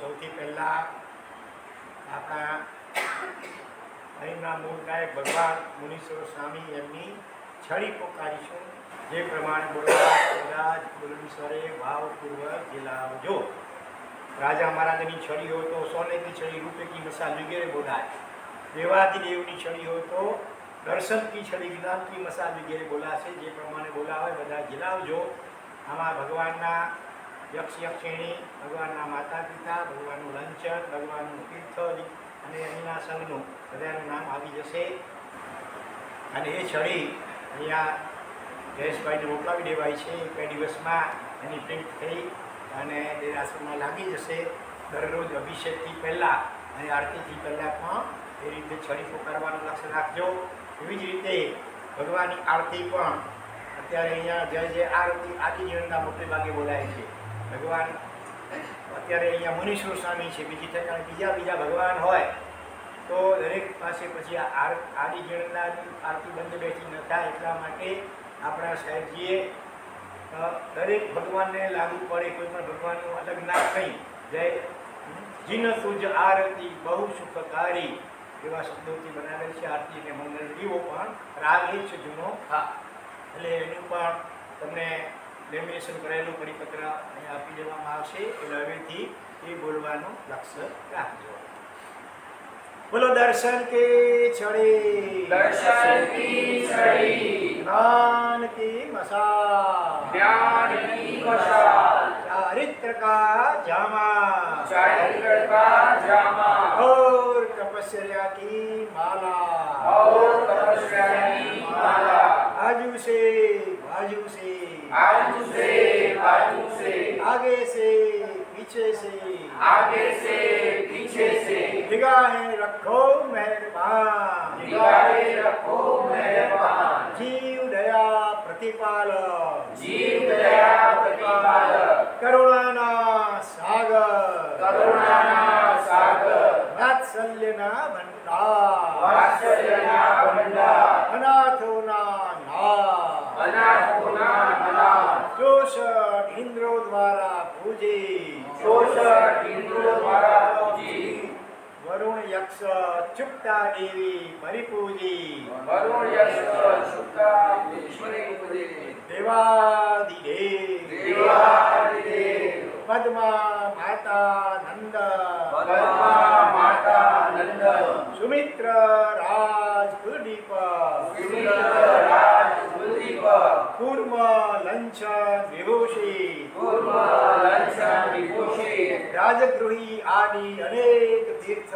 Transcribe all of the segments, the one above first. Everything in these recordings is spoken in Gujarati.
સૌથી પહેલાં આપણા અહીંના મૂળ ગાયક ભગવાન મુનીશ્વર સ્વામી એમની છડી પોકારીશું. જે પ્રમાણે બોલવા બધા જ ભાવપૂર્વક જિલ્લાવજો રાજા મહારાજાની છડી હોય તો સોનેની છડી રૂપે કી મસાલ વગેરે બોલાય. દેવાદિદેવની છડી હોય તો દર્શન કી છડી જ્ઞાન કી મસાલ વગેરે બોલાશે. જે પ્રમાણે બોલાવે બધા જિલ્લાવજો આમાં ભગવાનના યક્ષ યક્ષિણી ભગવાનના માતા પિતા ભગવાનનું લંચન, ભગવાનનું તીર્થ અને અહીંના સંઘનું બધાનું નામ આવી જશે. અને એ છડી અહીંયા જયેશભાઈને મોકલાવી દેવાય છે. બે દિવસમાં એની પ્રિન્ટ થઈ અને દેરાસરમાં લાગી જશે. દરરોજ અભિષેકથી પહેલાં અને આરતીથી પહેલાં પણ એ રીતે છડી ફોકારવાનું લક્ષ્ય રાખજો. એવી જ રીતે ભગવાનની આરતી પણ અત્યારે અહીંયા જય જય આરતી આદિ જીવનના મોટે ભાગે બોલાય છે. ભગવાન. અત્યારે અહીંયા મુનીશ્વર સ્વામી છે, બીજી ઠેકાણે બીજા બીજા ભગવાન હોય, તો દરેક પાસે પછી આદિ જીવનના આરતી બંધ બેઠી ન થાય એટલા માટે આપણા સાહેબજીએ દરેક ભગવાનને લાગુ પડે, કોઈ પણ ભગવાનનું અલગ ના કંઈ જય જીન તુજ આરતી બહુ સુખકારી એવા શબ્દોથી બનાવેલ છે આરતી અને મંગળ દીવો પણ રાગ એ છે જૂનો હા એટલે એનું પણ તમને લેમિનેશન કરેલું પરિપત્ર અહીંયા આપી દેવામાં આવશે એટલે હવેથી એ બોલવાનું લક્ષ્ય રાખજો બોલો દર્શન કે છડે દર્શન કી છડી જ્ઞાન કી મસા જ્ઞાન કી મશાલ ચારિત્ર કા જામા ચારિત્ર કા જામા और तपस्या की माला और तपस्या की माला बाजू से बाजू से आजू से बाजू से आगे से पीछे से। आगे से पीछे से। निगाहें रखो मेहरबान। निगाहें रखो मेहरबान। जीव दया प्रतिपालक। जीव दया प्रतिपालक। करुणाना सागर। करुणाना सागर। वात्सल्यना भंडार। वात्सल्यना भंडार। अनाथोना नाथ અનાથોના અનાથ જોષક ઇન્દ્રો દ્વારા પૂજી શોષણ ઇન્દ્રો દ્વારા પૂજી વરુણ યક્ષ ચુપ્તા દેવી પરિપૂજી। વરુણ યક્ષ ઈશ્વરી ઉપદેશ દેવાદિદેવ। દેવાદિદેવ। પદ્મા માતા નંદ પદ્મા માતા નંદ સુમિત્ર રાજ કુલદીપ સુમિત્ર રાજ કુલદીપ કુર્મ લંચ વિભૂષી। કુર્મ લંચ વિભૂષી। રાજગૃહી આદિ અનેક તીર્થ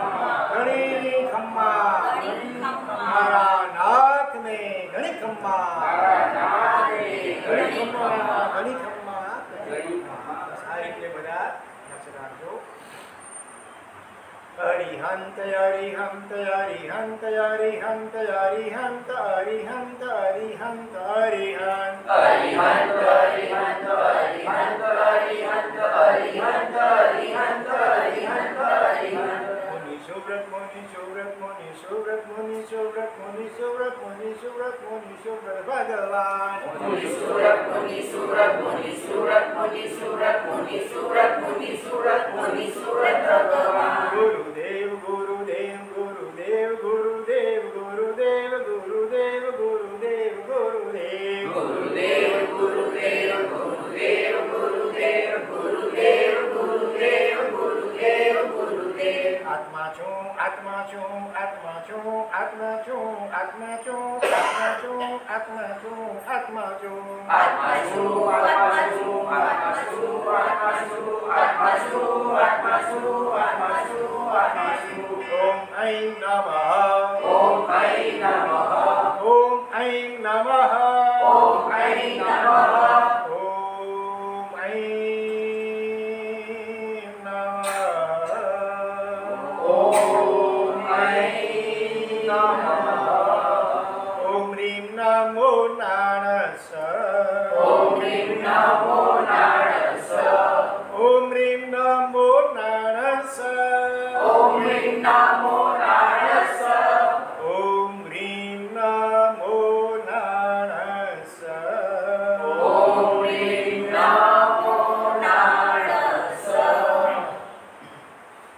ખમ્મા મારા નાક ને ઘણી ખમ્મા Harihant Harihant Harihant Harihant Harihant Surat Muni Surat Bhagavan. Muni Surat Muni Surat Muni Surat Muni Surat Muni Surat Muni છું આત્મા છું આત્મા છું આત્મા છું આત્મા છું આત્મા છું આત્મા છું આત્મા છું આત્મા છું આત્મા છું આત્મા છું આત્મા છું આત્મા છું આત્મા છું આત્મા છું આત્મા છું ઓમ ઐં નમઃ ઓમ ઐ નમઃ ઓમ ઐં નમઃ ઓમ ઐ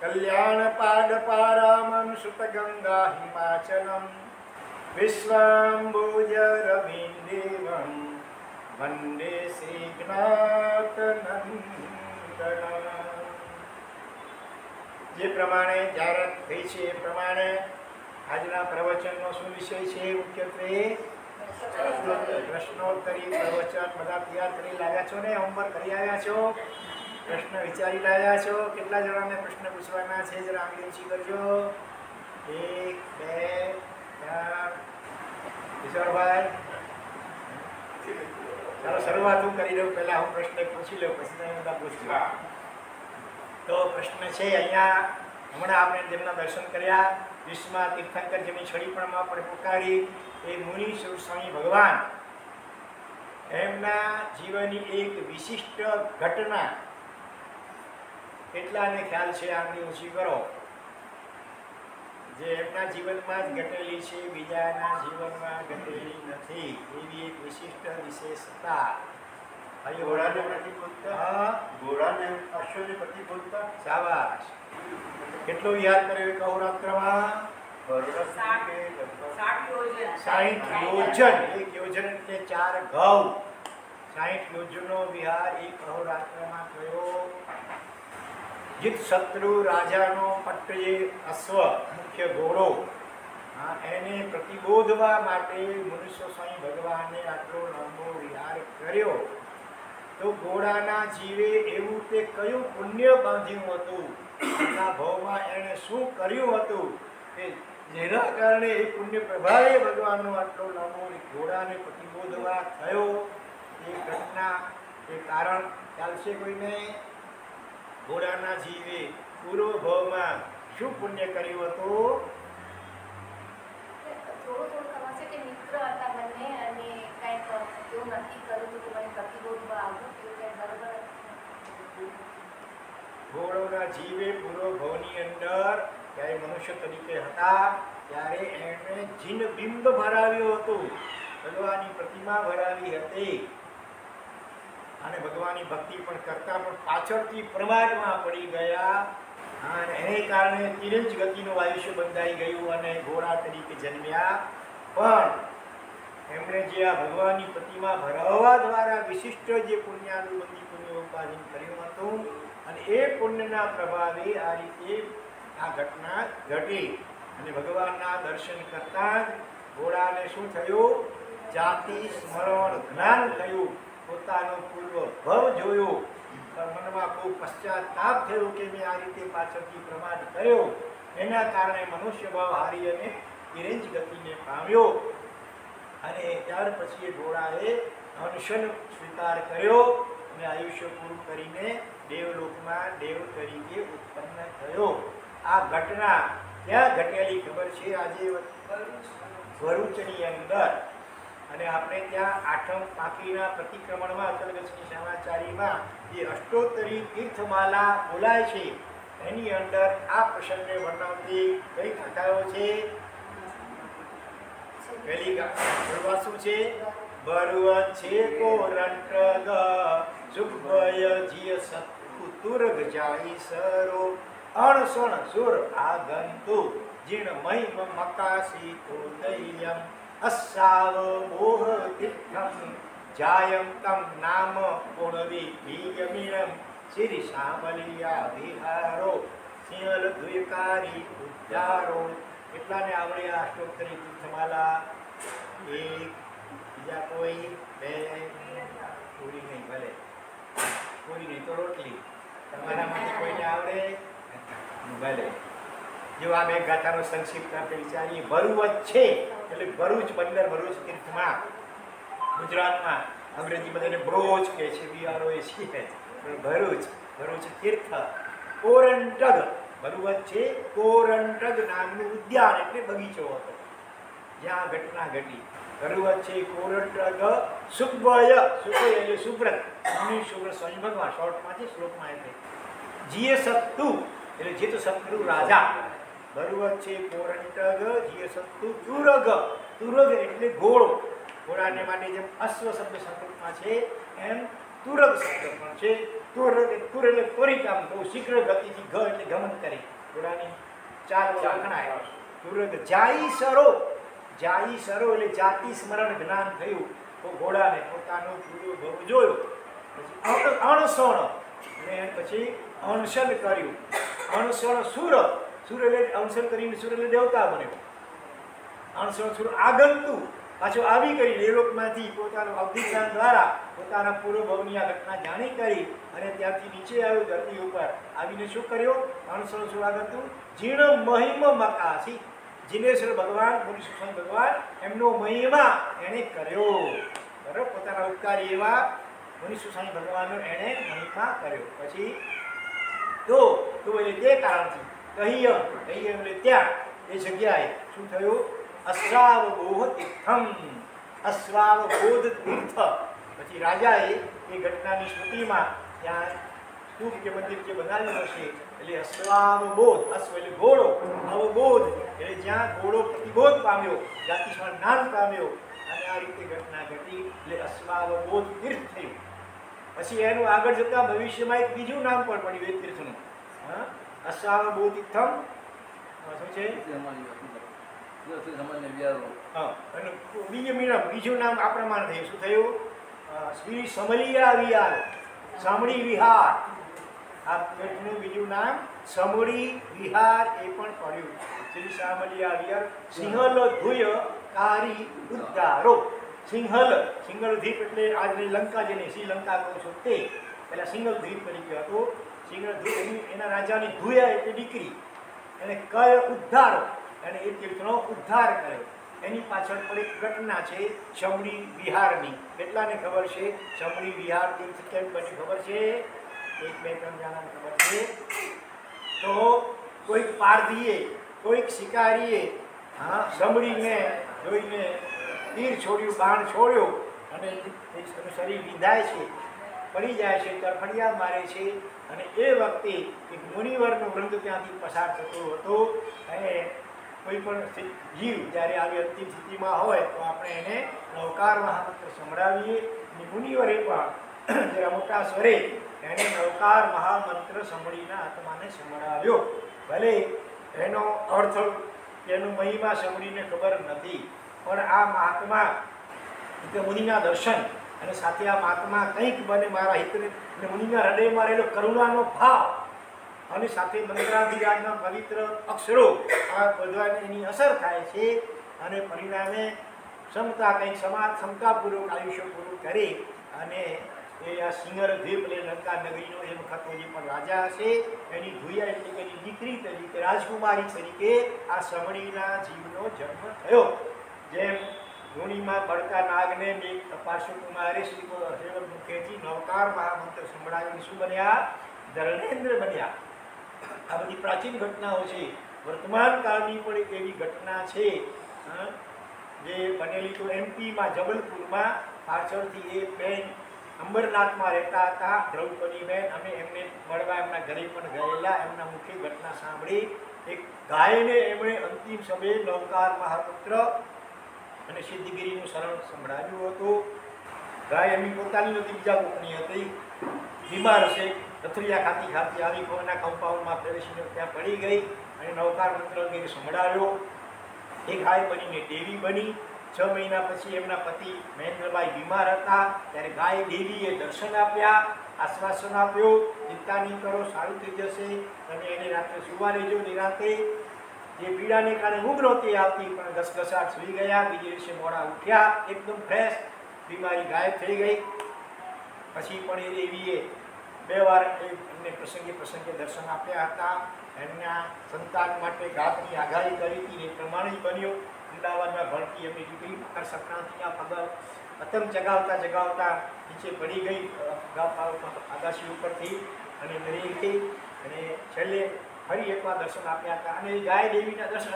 Kalyana pada para paramam tegang gangga himachalam નમો નાણસ ઓમ રીમ નમો નાણસ ઓમ રીમ નમો નાણસ ઓમ રીમ નમો નાણસ ઓમ રીમ નમો નાણસ કલ્યાણ પાદ પારામમ સુત ગંગા હિમાચલમ વિશ્વાંબુજ રવિન્દેવમ વંદે શ્રી જ્ઞાત જે પ્રમાણે જાહેરાત થઈ છે એ પ્રમાણે આજના પ્રવચનનો શું વિષય છે મુખ્યત્વે પ્રશ્નોત્તરી પ્રવચન બધા તૈયાર કરી લાવ્યા છો ને હોમવર્ક કરી આવ્યા છો? પ્રશ્ન વિચારી લાવ્યા છો? કેટલા જણાને પ્રશ્ન પૂછવાના છે, જરા આંગળી ઊંચી કરજો. એક, બે કિશોરભાઈ ચાલો શરૂઆત હું કરી દઉં. પહેલા હું પ્રશ્ન પૂછી લઉં પછી તમે બધા પૂછજો. તો પ્રશ્ન છે અહીંયા હમણાં આપણે તેમના દર્શન કર્યા વિશ્વમાં તીર્થંકર જેમની છડીપણમાં પણ પુકારી એ મુનિ સ્વામી ભગવાન. એમના જીવનની એક વિશિષ્ટ ઘટના. કેટલાને ખ્યાલ છે આંગળી ઓછી કરો. જે એમના જીવનમાં જ ઘટેલી છે બીજાના જીવનમાં ઘટેલી નથી એવી એક વિશિષ્ટ વિશેષતા. ભાઈ ઘોડાને ઘોડાને નથી હા. ઘોડાને અશ્વને નથી પૂછતા સાવાશ કેટલું યાદ કર્યું એક અહોરાત્રમાં બરોડા કે યોજન. એક યોજન એટલે ચાર ઘઉં. સાહીઠ યોજનો વિહાર એક અહોરાત્રમાં થયો. જીત શત્રુ રાજાનો પટ્ટ અશ્વ. મુખ્ય ઘોડો હા, એને પ્રતિબોધવા માટે મનુષ્ય સ્વામી ભગવાને આટલો લાંબો વિહાર કર્યો. તો ઘોડાના જીવે એવું તે કયું પુણ્ય બાંધ્યું હતું? એના ભાવમાં એણે શું કર્યું હતું? કે જેના કારણે એ પુણ્ય પ્રભાવે ભગવાનનો આટલો લાંબો ઘોડાને પ્રતિબોધવા થયો? એ ઘટના, એ કારણ ચાલશે કોઈને ઘોડાના જીવે પૂર્વ ભાવમાં શું પુણ્ય કર્યું હતું? જીવે પૂરો ભવની અંદર. જ્યારે મનુષ્ય તરીકે હતા. ત્યારે એમણે જીન બિંબ ભરાવ્યું હતું. ભગવાનની પ્રતિમા ભરાવી હતી. અને ભગવાનની ભક્તિ પણ કરતા પણ પાછળથી પ્રમાદમાં પડી ગયા. અને એને કારણે તિરંજ ગતિનું આયુષ્ય બંધાઈ ગયું અને ઘોડા તરીકે જન્મ્યા. પણ એમણે જે આ ભગવાનની પ્રતિમા ભરાવવા દ્વારા વિશિષ્ટ જે પુણ્યાનુબંધી પુણ્ય ઉપાર્જન કર્યું હતું અને એ પુણ્યના પ્રભાવે આ રીતે આ ઘટના ઘટી. અને ભગવાનના દર્શન કરતા ઘોડાને શું થયું? જાતિ, સ્મરણ, જ્ઞાન થયું. પોતાનો પૂર્વ ભવ જોયો. મનમાં ખૂબ પશ્ચાતાપ થયો કે મેં આ રીતે પાછળથી પ્રમાદ કર્યો. એના કારણે મનુષ્ય ભાવ હારી અને ઇરેન્જ ગતિને પામ્યો. અને ત્યાર પછી એ ઢોળાએ અનશન સ્વીકાર કર્યો અને આયુષ્ય પૂરું કરીને દેવલોકમાં દેવ તરીકે ઉત્પન્ન થયો. આ ઘટના ક્યાં ઘટેલી ખબર છે? આજે ભરૂચની અંદર. અને આપણે ત્યાં આઠમ પાકીના પ્રતિક્રમણમાં અચલગચ્છની સમાચારીમાં જે અષ્ટોત્તરી તીર્થમાલા બોલાય છે, એની અંદર આ પ્રસંગને વર્ણવતી કઈ કથાઓ છે? પેલી શરૂઆત શું છે? બરવત છે કોરંટગ સુભય જીય સત્કુતુર્ગ જાઈ સરો, અણસણ સુર આગંતુ જીણ મહિમ મકાસી કોદયમ અસ્સાવ મોહ તીર્થમ. જાયમ તમ નામ પુણવી બીયમિણમ શ્રી શામલિયા વિહારો સિંહલ દ્વિકારી ઉદ્ધારો એટલાને આવડે આ અષ્ટોત્તરી તીર્થમાલા? એક, બીજા કોઈ? બે? પૂરી નહીં, ભલે. પૂરી નહીં તો રોટલી. તમારામાંથી કોઈને આવડે? ભલે. જો આ બે ગાથાનો સંક્ષિપ્ત આપણે વિચારીએ, ભરૂચ છે. એટલે ભરૂચ, બંદર ભરૂચ તીર્થમાં. ગુજરાતમાં અંગ્રેજી બધાને બ્રોચ કહે છે બિહારો એ છે ભરૂચ ભરૂચ તીર્થ, કોરંટગ. બરોબર છે કોરંટગ નામનું ઉદ્યાન એટલે બગીચો હતો. જ્યાં ઘટના ઘટી. બરોબર છે કોરંટગ સુબ્બય સુબ્બય એટલે સુબ્રત મુનિ સુબ્રત સ્વામી ભગવાન શોર્ટમાંથી શ્લોકમાં એટલે જીએ સત્તુ, એટલે જીત સત્રુ રાજા. બરોબર છે કોરંટગ જીએ સત્તુ તુરગ તુરગ એટલે ઘોડો ઘોડાને માટે જેમ અશ્વ શબ્દ સંસ્કૃતમાં છે એમ તુરગ શબ્દ પણ છે. તુર તુર એટલે ત્વરિત કામ બહુ શીઘ્ર ગતિથી ઘ એટલે ગમન કરી. ઘોડાની ચાર વખણાય તુરગ જાઈ સરો. જાઈ સરો એટલે જાતિ સ્મરણ જ્ઞાન થયું. તો ઘોડાને પોતાનો પૂરો ભવ જોયો. પછી અણ- અણસણ. અને પછી અણસન કર્યું. અણસણ સુર. સુર એટલે અણસન કરીને સુર એટલે દેવતા બન્યો. અણસણ સુર આગંતુ પાછો આવી કરી દેવલોકમાંથી પોતાનું અવધિજ્ઞાન દ્વારા પોતાના પૂર્વ ભવની આ ઘટના જાણી કરી અને ત્યાંથી નીચે આવ્યો ધરતી ઉપર. આવીને શું કર્યો? માણસોનું સ્વાગત હતું જીર્ણ મહિમ મકાસી જીનેશ્વર ભગવાન મુનિસુષણ ભગવાન, એમનો મહિમા એણે કર્યો. બરાબર? પોતાના ઉપકારી એવા મુનિસુષાણી ભગવાનનો એણે મહિમા કર્યો. પછી તો તો એટલે તે કારણથી કહીયમ કહીયમ એટલે ત્યાં એ જગ્યાએ શું થયું? અશ્રાવ બોધ તીર્થમ અશ્રાવ બોધ તીર્થ પછી રાજાએ એ ઘટનાની સ્મૃતિમાં ત્યાં સ્તૂપ કે મંદિર જે બનાવ્યું હશે, એટલે અશ્વાવ બોધ અશ્વ એટલે ઘોડો, અવબોધ, એટલે જ્યાં ઘોડો પ્રતિબોધ પામ્યો જાતિસ્મરણ નામ પામ્યો, અને આ રીતે ઘટના ઘટી, એટલે અશ્વાવ બોધ તીર્થ થયું. પછી એનું આગળ જતા ભવિષ્યમાં એક બીજું નામ પણ પડ્યું એ તીર્થનું. હા? અશ્વાવ શું તીર્થમ અને બીજું મીનમ બીજું નામ આ પ્રમાણે થયું. શું થયું? શ્રી સમલિયા વિહાર, સામળી વિહાર. આ બીજું નામ સમળી વિહાર એ પણ પડ્યું. શ્રી સામલિયા વિહાર, સિંહલ ધુય કારી ઉદ્ધારો. સિંહલ સિંગલ દ્વીપ એટલે આજની લંકા જેને શ્રીલંકા કહો છો તે. પહેલા સિંગલ દ્વીપ તરીકે હતો. સિંગલ દ્વીપ એના રાજાની ધુયા એટલે દીકરી. એને કય ઉદ્ધારો. અને એ તીર્થનો ઉદ્ધાર કર્યો એની પાછળ પણ એક ઘટના છે ચમડી વિહારની. કેટલાને ખબર છે? ચમડી બિહાર તીર્થ કેમ બની ખબર છે? એક, બે, ત્રણ જણાને ખબર છે. તો કોઈક પારધીએ, કોઈક શિકારીએ, હા સમડીને જોઈને તીર છોડ્યું, બાણ છોડ્યો અને એનું શરીર વિંધાય છે. પડી જાય છે, તરફડિયા મારે છે અને એ વખતે એક મુનિવરનો વૃંદ ત્યાંથી પસાર થતો હતો અને કોઈ પણ જીવ જ્યારે આવી અંતિમ સ્થિતિમાં હોય તો આપણે એને નવકાર મહામંત્ર સંભળાવીએ. અને મુનિવરે પણ જરા મોટા સ્વરે એને નવકાર મહામંત્ર સંભળીને આત્માને સંભળાવ્યો. ભલે એનો અર્થ એનું મહિમા સંભળીને ખબર નથી, પણ આ મહાત્મા મુનિના દર્શન અને સાથે આ મહાત્મા કંઈક બને મારા હિતને મુનિના હૃદયમાં રહેલો કરુણાનો ભાવ અને સાથે મંત્રાધિરાજના પવિત્ર અક્ષરો આ બધાને એની અસર થાય છે અને પરિણામે ક્ષમતા કંઈક સમાજ ક્ષમતાપૂર્વક આયુષ્ય પૂરું કરે અને એ આ સિંગર દ્વીપ એટલે લંકા નગરીનો એ વખતનો જે પણ રાજા હશે. એની ભૂયા એટલે કે એની દીકરી તરીકે, રાજકુમારી તરીકે આ સમણીના જીવનો જન્મ થયો. જેમ ધૂણીમાં બળતા નાગને બે તપાસુ કુમારે શ્રી મુખેથી નવકાર મહામંત્ર સંભળાવીને શું બન્યા? ધર્મેન્દ્ર બન્યા. આ બધી પ્રાચીન ઘટનાઓ છે. વર્તમાન કાળની પણ એક એવી ઘટના છે જે બનેલી તો એમપીમાં જબલપુરમાં પાછળથી એ બેન અંબરનાથમાં રહેતા હતા દ્રૌપદીબેન અમે એમને મળવા એમના ઘરે પણ ગયેલા. એમના મુખ્ય ઘટના સાંભળી. એક ગાયને એમણે અંતિમ સમયે નવકાર મહાપુત્ર અને સિદ્ધગીરીનું શરણ સંભળાવ્યું હતું. ગાય એમની પોતાની નથી બીજા કોકની હતી. બીમાર છે રથરિયા ખાતી ખાતી આવી કોઈના કમ્પાઉન્ડમાં પ્રવેશીને ત્યાં પડી ગઈ અને નવકાર મંત્ર અંગે સંભળાવ્યો એ ગાય બનીને દેવી બની. છ મહિના પછી એમના પતિ મહેન્દ્રભાઈ બીમાર હતા. ત્યારે ગાય દેવીએ દર્શન આપ્યા, આશ્વાસન આપ્યો, ચિંતા નહીં કરો, સારું થઈ જશે. તમે એને રાત્રે સુવા લેજો નિરાતે જે પીડાને કારણે ઊંઘ નહોતી આવતી પણ ઘસઘસાટ સુઈ ગયા. બીજે દિવસે મોડા ઉઠ્યા, એકદમ ફ્રેશ બીમારી ગાયબ થઈ ગઈ. પછી પણ એ દેવીએ બે વાર એમને પ્રસંગે પ્રસંગે દર્શન આપ્યા હતા. એમના સંતાન માટે ગાતની આગાહી કરી હતી એ પ્રમાણે બન્યો. અમદાવાદમાં ભણતી એમની દીકરી મકર સંક્રાંતિના પગલ પતંગ ચગાવતા ચગાવતા નીચે પડી ગઈ. આગાશી ઉપરથી અને મરી ગઈ અને છેલ્લે ફરી એકવાર દર્શન આપ્યા હતા. અને ગાય દેવીના દર્શન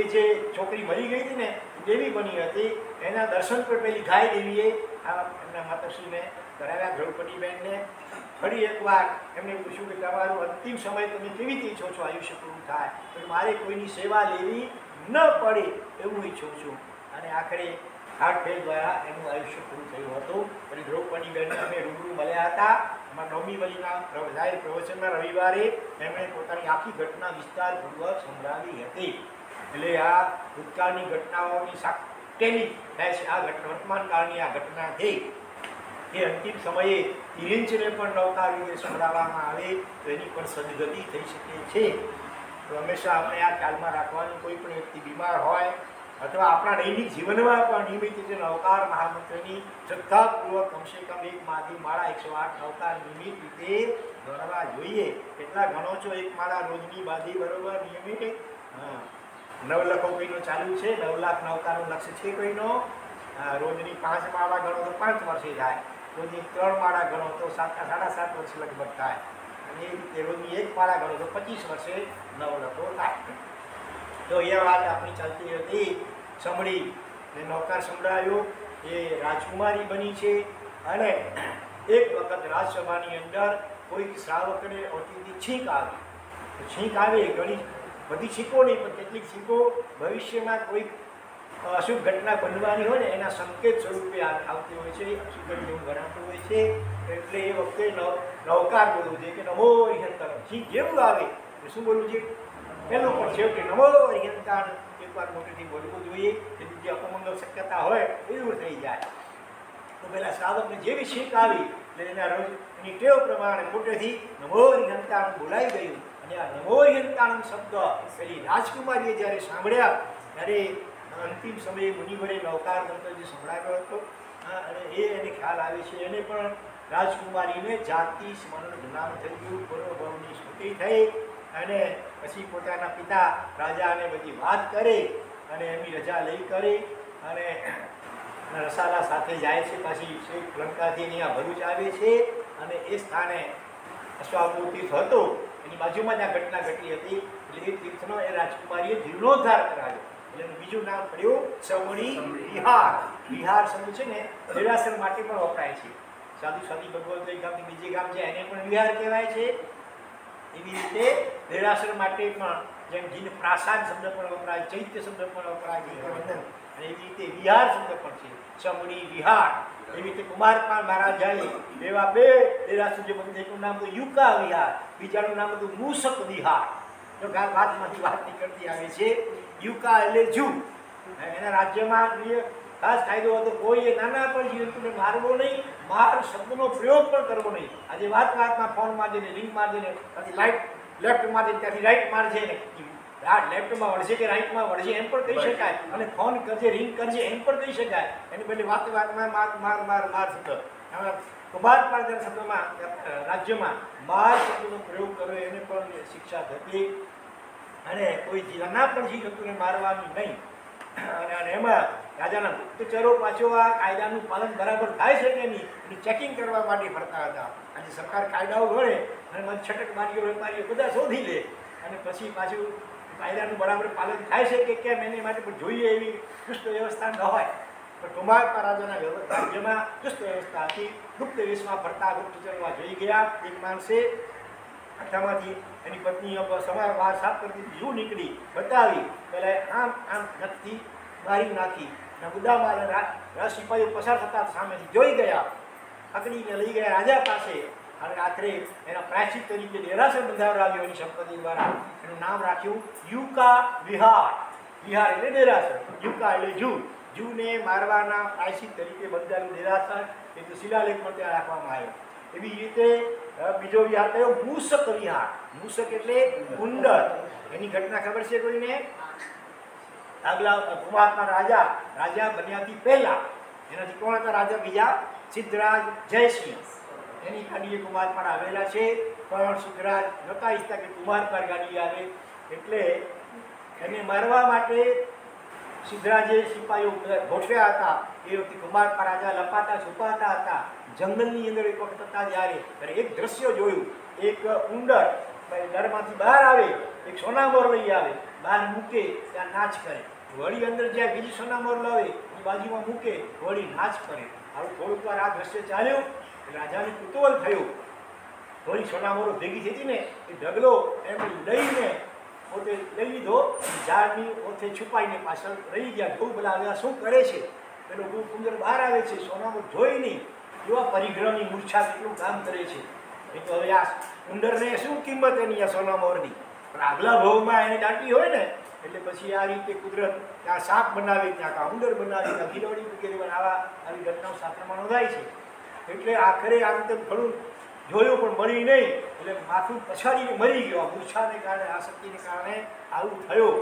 એ જે છોકરી મરી ગઈ હતી ને દેવી બની હતી. એના દર્શન પર પેલી ગાય દેવીએ આ એમના માતાશ્રીને કરાવ્યા દ્રૌપદીબેનને ફરી એકવાર એમને પૂછ્યું કે તમારો અંતિમ સમય તમે કેવી રીતે ઈચ્છો છો? આયુષ્ય પૂરું થાય. તો મારે કોઈની સેવા લેવી ન પડે એવું ઈચ્છું છું. અને આખરે હાર્ટ ફેલ દ્વારા એનું આયુષ્ય પૂરું થયું હતું. પછી દ્રૌપદી બેનને અમે રૂબરૂ મળ્યા હતા. અમારા નવમી વલીના જાહેર પ્રવચનના રવિવારે એમણે પોતાની આખી ઘટના વિસ્તારપૂર્વક સંભળાવી હતી. એટલે આ ભૂતકાળની ઘટનાઓની સાટેલી થાય છે. આ ઘટના વર્તમાન કાળની આ ઘટના થઈ. એ અંતિમ સમયે તિરિંચને પણ નવકાર રીતે સંભળાવવામાં આવે, તો એની પણ સદગતિ થઈ શકે છે. તો હંમેશા આપણે આ ખ્યાલમાં રાખવાનું, કોઈ પણ વ્યક્તિ બીમાર હોય અથવા આપણા દૈનિક જીવનમાં પણ નિયમિત રીતે નવકાર મહામંત્રની શ્રદ્ધાપૂર્વક કમસે કમ એક માથી માળા એકસો આઠ નવકાર નિયમિત રીતે ગણવા જોઈએ. કેટલા ગણો છો એક માળા રોજની બાધી બરોબર નિયમિત? નવ લખો કોઈનો ચાલુ છે? નવ લાખ નવકારનું લક્ષ્ય છે કોઈનો? રોજની પાંચ માળા ગણો તો પાંચ વર્ષે થાય રોજની ત્રણ માળા ગણો તો સાત સાડા સાત વર્ષ લગભગ થાય. અને એ રીતે રોજની એક માળા ગણો તો પચીસ વર્ષે નવ લખો થાય. તો એ વાત આપણી ચાલતી હતી સંભળી ને નૌકાર સંભળાયો. એ રાજકુમારી બની છે. અને એક વખત રાજસભાની અંદર કોઈક શ્રાવકને અતિથી છીંક આવી. તો છીંક આવે ઘણી બધી છીંકો નહીં, પણ કેટલીક છીંકો ભવિષ્યમાં કોઈક અશુભ ઘટના બનવાની હોય ને, એના સંકેત સ્વરૂપે આવતી હોય છે. અશુભ જેવું ગણાતું હોય છે. એટલે એ વખતે નવ નવકાર બોલવું જોઈએ કે નમો હરિહંતર જી જેવું આવે. એ શું બોલવું જોઈએ? પહેલું પણ છેવટે નમો હરિહંતાન એકવાર મોટેથી બોલવું જોઈએ. જેથી જે અપમંગલ શક્યતા હોય એ દૂર થઈ જાય. તો પહેલાં શ્રાવકને જેવી શીખ આવી, એટલે એના રોજ એની ટેવ પ્રમાણે મોટેથી નમો હરિહંતાન બોલાઈ ગયું. અને આ નમો હરિહંતાન શબ્દ પેલી રાજકુમારીએ જ્યારે સાંભળ્યા, ત્યારે અંતિમ સમયે મુનિવરે નવકાર મંત્ર જે સંભળાવ્યો હતો. અને એ એને ખ્યાલ આવે છે. એને પણ રાજકુમારીને જાતિ, સ્મરણ જ્ઞાન થઈ ગયું. પૂર્વભાવની સ્મૃતિ થઈ અને પછી પોતાના પિતા રાજાને બધી વાત કરે અને એમની રજા લઈ કરે અને રસાલા સાથે જાય છે. પછી શ્રી લંકાથી અહીંયા ભરૂચ આવે છે અને એ સ્થાને અશ્વાપુર તીર્થ હતો એની બાજુમાં જ આ ઘટના ઘટી હતી. એટલે એ તીર્થનો એ રાજકુમારીએ જીર્ણોદ્ધાર કરાવ્યો. એનું બીજું નામ પડ્યું સમણી વિહાર. વિહાર શબ્દ છે ને દેરાસર માટે પણ વપરાય છે. સાધુ સાધી ભગવત એક ગામથી બીજે ગામ છે, એને પણ વિહાર કહેવાય છે. એવી રીતે દેરાસર માટે પણ જેમ જીન પ્રાસાદ શબ્દ પણ વપરાય, ચૈત્ય શબ્દ પણ વપરાય છે અને એવી રીતે વિહાર શબ્દ પણ છે ચમણી વિહાર. એવી રીતે કુમારપાલ મહારાજાએ એવા બે દેરાસર જે બંધ એકનું નામ હતું યુકા વિહાર, બીજાનું નામ હતું મૂસક વિહાર. તો વાતમાંથી વાત નીકળતી આવે છે. યુકા એટલે જુ એના રાજ્યમાં ખાસ કાયદો હતો કોઈએ નાના પણ જીવને મારવો નહીં માર શબ્દનો પ્રયોગ પણ કરવો નહીં. આજે વાત વાતમાં ફોન મારજે ને રિંગ મારજે ને ત્યાંથી લાઈટ લેફ્ટ મારજે ત્યાંથી રાઈટ મારજે ને. આ લેફ્ટમાં વળશે કે રાઈટમાં વળશે એમ પણ કહી શકાય. અને ફોન કરજે રિંગ કરજે એમ પણ કહી શકાય. એની બદલે વાત વાતમાં માર માર માર માર શબ્દ. કુમાર પારદર શબ્દમાં રાજ્યમાં માર શબ્દનો પ્રયોગ કર્યો એને પણ શિક્ષા થતી અને કોઈ જીવના પણ જીવ જંતુને મારવાનું નહીં. અને અને એમાં રાજાના ગુપ્તચરો પાછો આ કાયદાનું પાલન બરાબર થાય છે કે નહીં, એનું ચેકિંગ કરવા માટે ફરતા હતા. આજે સરકાર કાયદાઓ ઘડે અને મને છટકબારીઓ વેપારીઓ બધા શોધી લે. અને પછી પાછું કાયદાનું બરાબર પાલન થાય છે કે કેમ, એની માટે પણ જોઈએ એવી ચુસ્ત વ્યવસ્થા ન હોય. પણ કુમારપા રાજાના રાજ્યમાં ચુસ્ત વ્યવસ્થા હતી, ગુપ્ત વેશમાં ફરતા ગુપ્તચરોમાં જોઈ ગયા. એક માણસે આટામાંથી એની પત્ની સવાર બહાર સાફ કરતી જૂ નીકળી, બતાવી પહેલાં આમ આમ નખથી મારી નાખી. અને ઉદામાં રસ સિપાહીઓ પસાર થતા સામેથી જોઈ ગયા. પકડીને લઈ ગયા રાજા પાસે. અને આખરે એના પ્રાયશ્ચિત તરીકે ડેરાસર બંધાવડાવ્યો એની સંપત્તિ દ્વારા. એનું નામ રાખ્યું યુકા વિહાર. વિહાર એટલે ડેરાસર. યુકા એટલે જૂ. જૂને મારવાના પ્રાયશ્ચિત તરીકે બંધાયેલું ડેરાસર એ તો પણ ત્યાં રાખવામાં આવ્યો. એવી રીતે બીજો વિહાર કયો? મૂસક વિહાર. મૂસક એટલે ઉંદર એની ઘટના ખબર છે કોઈને? આગલા કુમારના રાજા રાજા બન્યાથી પહેલા. એનાથી કોણ હતા રાજા? બીજા સિદ્ધરાજ જયસિંહ. એની ગાડીએ પણ આવેલા છે. પણ સિદ્ધરાજ નતા ઈચ્છતા કે કુમારપાળ ગાડી આવે. એટલે એને મારવા માટે સિદ્ધરાજે સિપાહીઓ ગોઠવ્યા હતા. એ વખતે કુમારપા રાજા લપાતા છુપાતા હતા. જંગલની અંદર એક વખત હતા જ્યારે ત્યારે એક દ્રશ્ય જોયું. એક ઉંદર ડરમાંથી બહાર આવે, એક સોનામોર લઈ આવે. બહાર મૂકે, ત્યાં નાચ કરે. વળી અંદર જ્યાં બીજી સોનામોર લાવે એ બાજુમાં મૂકે, વળી નાચ કરે. આવું થોડુંક વાર આ દ્રશ્ય ચાલ્યું, રાજાને કુતૂહલ થયું. વળી સોનામોરો ભેગી થઈ ને એ ઢગલો એમ લઈને પોતે લઈ લીધો ઝાડની ઓથે છુપાઈને પાછળ રહી ગયા. બધા હવે શું કરે છે? પેલો સુંદર બહાર આવે છે. સોનામોર જોઈ નહીં. એવા પરિગ્રહની મૂર્છા કેટલું કામ કરે છે? એ તો હવે આ ઉંદરને શું કિંમત એની આ સોનામોરની? પણ આગલા ભાવમાં એને દાટી હોય ને, એટલે પછી આ રીતે કુદરત ત્યાં સાપ બનાવે, ત્યાં કાં ઉંદર બનાવે, ત્યાં ગિલોડી વગેરે આવા આવી ઘટનાઓ શાસ્ત્રમાં નોંધાય છે. એટલે આખરે આમ તેમ ઘણું જોયું પણ મળી નહીં, એટલે માથું પછાડીને મરી ગયો. આ મૂર્છાને કારણે, આસક્તિને કારણે આવું થયું.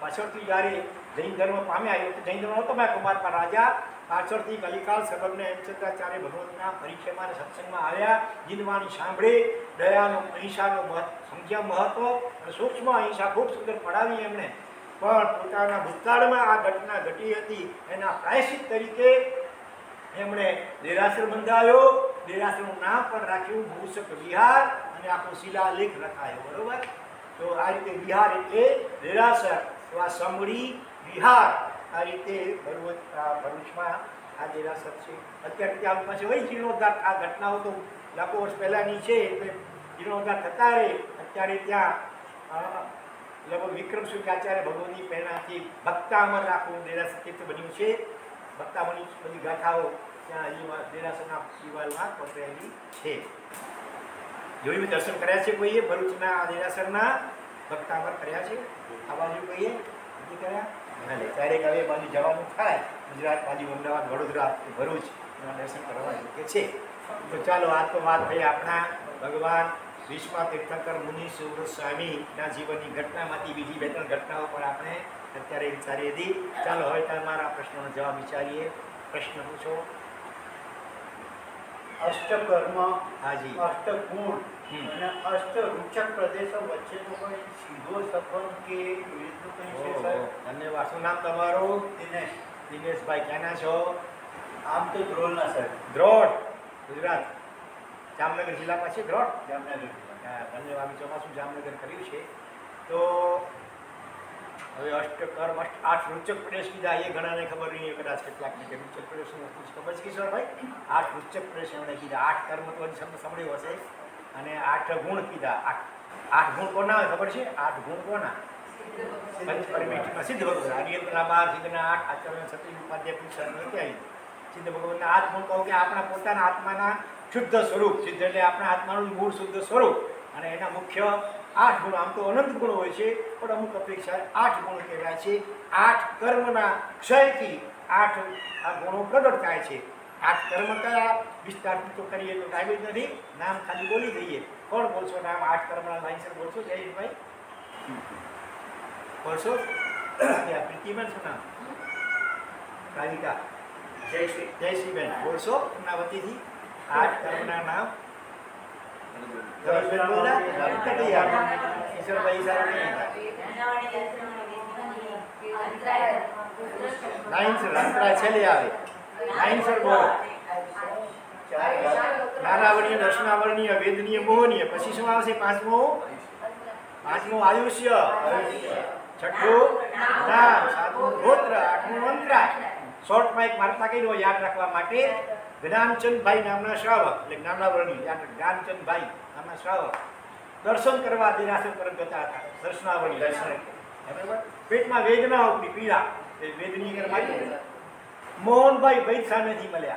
પાછળથી જ્યારે જૈન ધર્મ પામ્યા એ જૈન ધર્મ નહોતો પામ્યા કુમારપા રાજા પાછળથી કલિકાલ સબબને ચારે ભગવંતના પરીક્ષામાં સત્સંગમાં આવ્યા. જીનવાણી સાંભળી. દયાનો, અહિંસાનો મહત્વ સમજ્યા મહત્વ અને સૂક્ષ્મ અહિંસા ખૂબ સુંદર પડાવી એમણે. પણ પોતાના ભૂતકાળમાં આ ઘટના ઘટી હતી એના પ્રાયશ્ચિત તરીકે એમણે દેરાસર બંધાયો. દેરાસરનું નામ પણ રાખ્યું ભૂષક વિહાર અને આખો શિલાલેખ લખાયો બરોબર? તો આ રીતે વિહાર એટલે દેરાસર તો આ સમડી વિહાર. આ રીતે ભરૂચ ભરૂચમાં આ દેરાસર છે. અત્યારે ત્યાં પાસે હોય જીર્ણોદ્ધાર આ ઘટનાઓ તો લાખો વર્ષ પહેલાંની છે, એટલે જીર્ણોદ્ધાર થતા રહે. અત્યારે ત્યાં લગભગ વિક્રમ આચાર્ય ભગવતની પ્રેરણાથી ભક્તામર રાખવું દેરાસર તીર્થ બન્યું છે. ભક્તામરની બધી ગાથાઓ ત્યાં હજી દેરાસરના દિવાલમાં કોતરેલી છે. જોયું દર્શન કર્યા છે કોઈએ? ભરૂચના દેરાસરના ભક્તામર કર્યા છે? આ બાજુ કોઈએ? નથી કર્યા? ભલે ક્યારેક હવે બાજુ જવાનું થાય. ગુજરાત બાજુ અમદાવાદ, વડોદરા, ભરૂચ દર્શન કરવા યોગ્ય છે. તો ચાલો, આ તો વાત થઈ આપણા ભગવાન વિશ્વા તીર્થંકર મુનિ સુવ્રત સ્વામીના જીવનની ઘટનામાંથી બીજી બે ત્રણ ઘટનાઓ પણ આપણે અત્યારે વિચારી હતી ચાલો, હવે તમારા પ્રશ્નોનો જવાબ વિચારીએ. પ્રશ્ન પૂછો. અષ્ટકર્મ હાજી. અષ્ટગુણ. અને અષ્ટરૂચક પ્રદેશો વચ્ચેનો કોઈ સીધો સંબંધ કે રીતનું કંઈ છે ધન્યવાદ શું નામ તમારું? દિનેશ. દિનેશભાઈ ક્યાંના છો? આમ તો ધ્રોલના સાહેબ. ધ્રોળ ગુજરાત. જામનગર જિલ્લામાં છે ધ્રોળ? જામનગર ધન્યવાદ ચોમાસું જામનગર કર્યું છે. તો હવે અષ્ટકર્મ અષ્ટ આઠ રૂચક પ્રદેશ કીધા, એ ઘણાને ખબર નહીં કદાચ કેટલાકને કે રૂચક પ્રદેશ ખબર છે કિશોરભાઈ આઠ રૂચક પ્રદેશ એમણે કીધા. આઠ કર્મ તો સાંભળ્યો હશે. અને આઠ ગુણ કીધા. આઠ આઠ ગુણ કોના ખબર છે? આઠ ગુણ કોના? સિદ્ધ ભગવાન. હરિયંત્રના બાર સિદ્ધના આઠ આચરણ સતી ઉપાધ્યાય પુરુષાર્થ નથી આવી સિદ્ધ ભગવાનના આઠ ગુણ કહું કે આપણા પોતાના આત્માના શુદ્ધ સ્વરૂપ. સિદ્ધ એટલે આપણા આત્માનું મૂળ શુદ્ધ સ્વરૂપ. અને એના મુખ્ય આઠ ગુણ. આમ તો અનંત ગુણ હોય છે, પણ અમુક અપેક્ષા આઠ ગુણ કહેવાય છે. આઠ કર્મના ક્ષયથી આઠ આ ગુણો પ્રગટ થાય છે. આઠ કર્મ કયા? વિસ્તારથી તો કરીએ તો ટાઈમ જ નથી, નામ ખાલી બોલી દઈએ. કોણ બોલશો નામ? આઠ કર્મના લાઇન્સર બોલશો, જયેશભાઈ? બોલશો? પ્રીતિબેન શું નામ? રાધિકા? જય શ્રીબેન બોલશો? એમના આઠ કર્મના નામ નાનાવર્ણીય દર્શનાવર્ણીય વેદનીય મોહનીય પછી શું આવશે પાંચમો પાંચમું આયુષ્ય છઠ્ઠું નામ સાતમું ગોત્ર આઠમું મંત્રાય શોર્ટમાં એક વાર્તા કહી દો યાદ રાખવા માટે. જ્ઞાનચંદભાઈ નામના શ્રાવક, એટલે જ્ઞાનાવરણી યાદ રાખ- જ્ઞાનચંદભાઈ નામના શ્રાવક. દર્શન કરવા દેરાસર પર જતા હતા દર્શનાવરણી દર્શન બરાબર? પેટમાં વેદના ઉપડી પીડા. એ વેદની કર્મ મોહનભાઈ વૈદ સામેથી મળ્યા.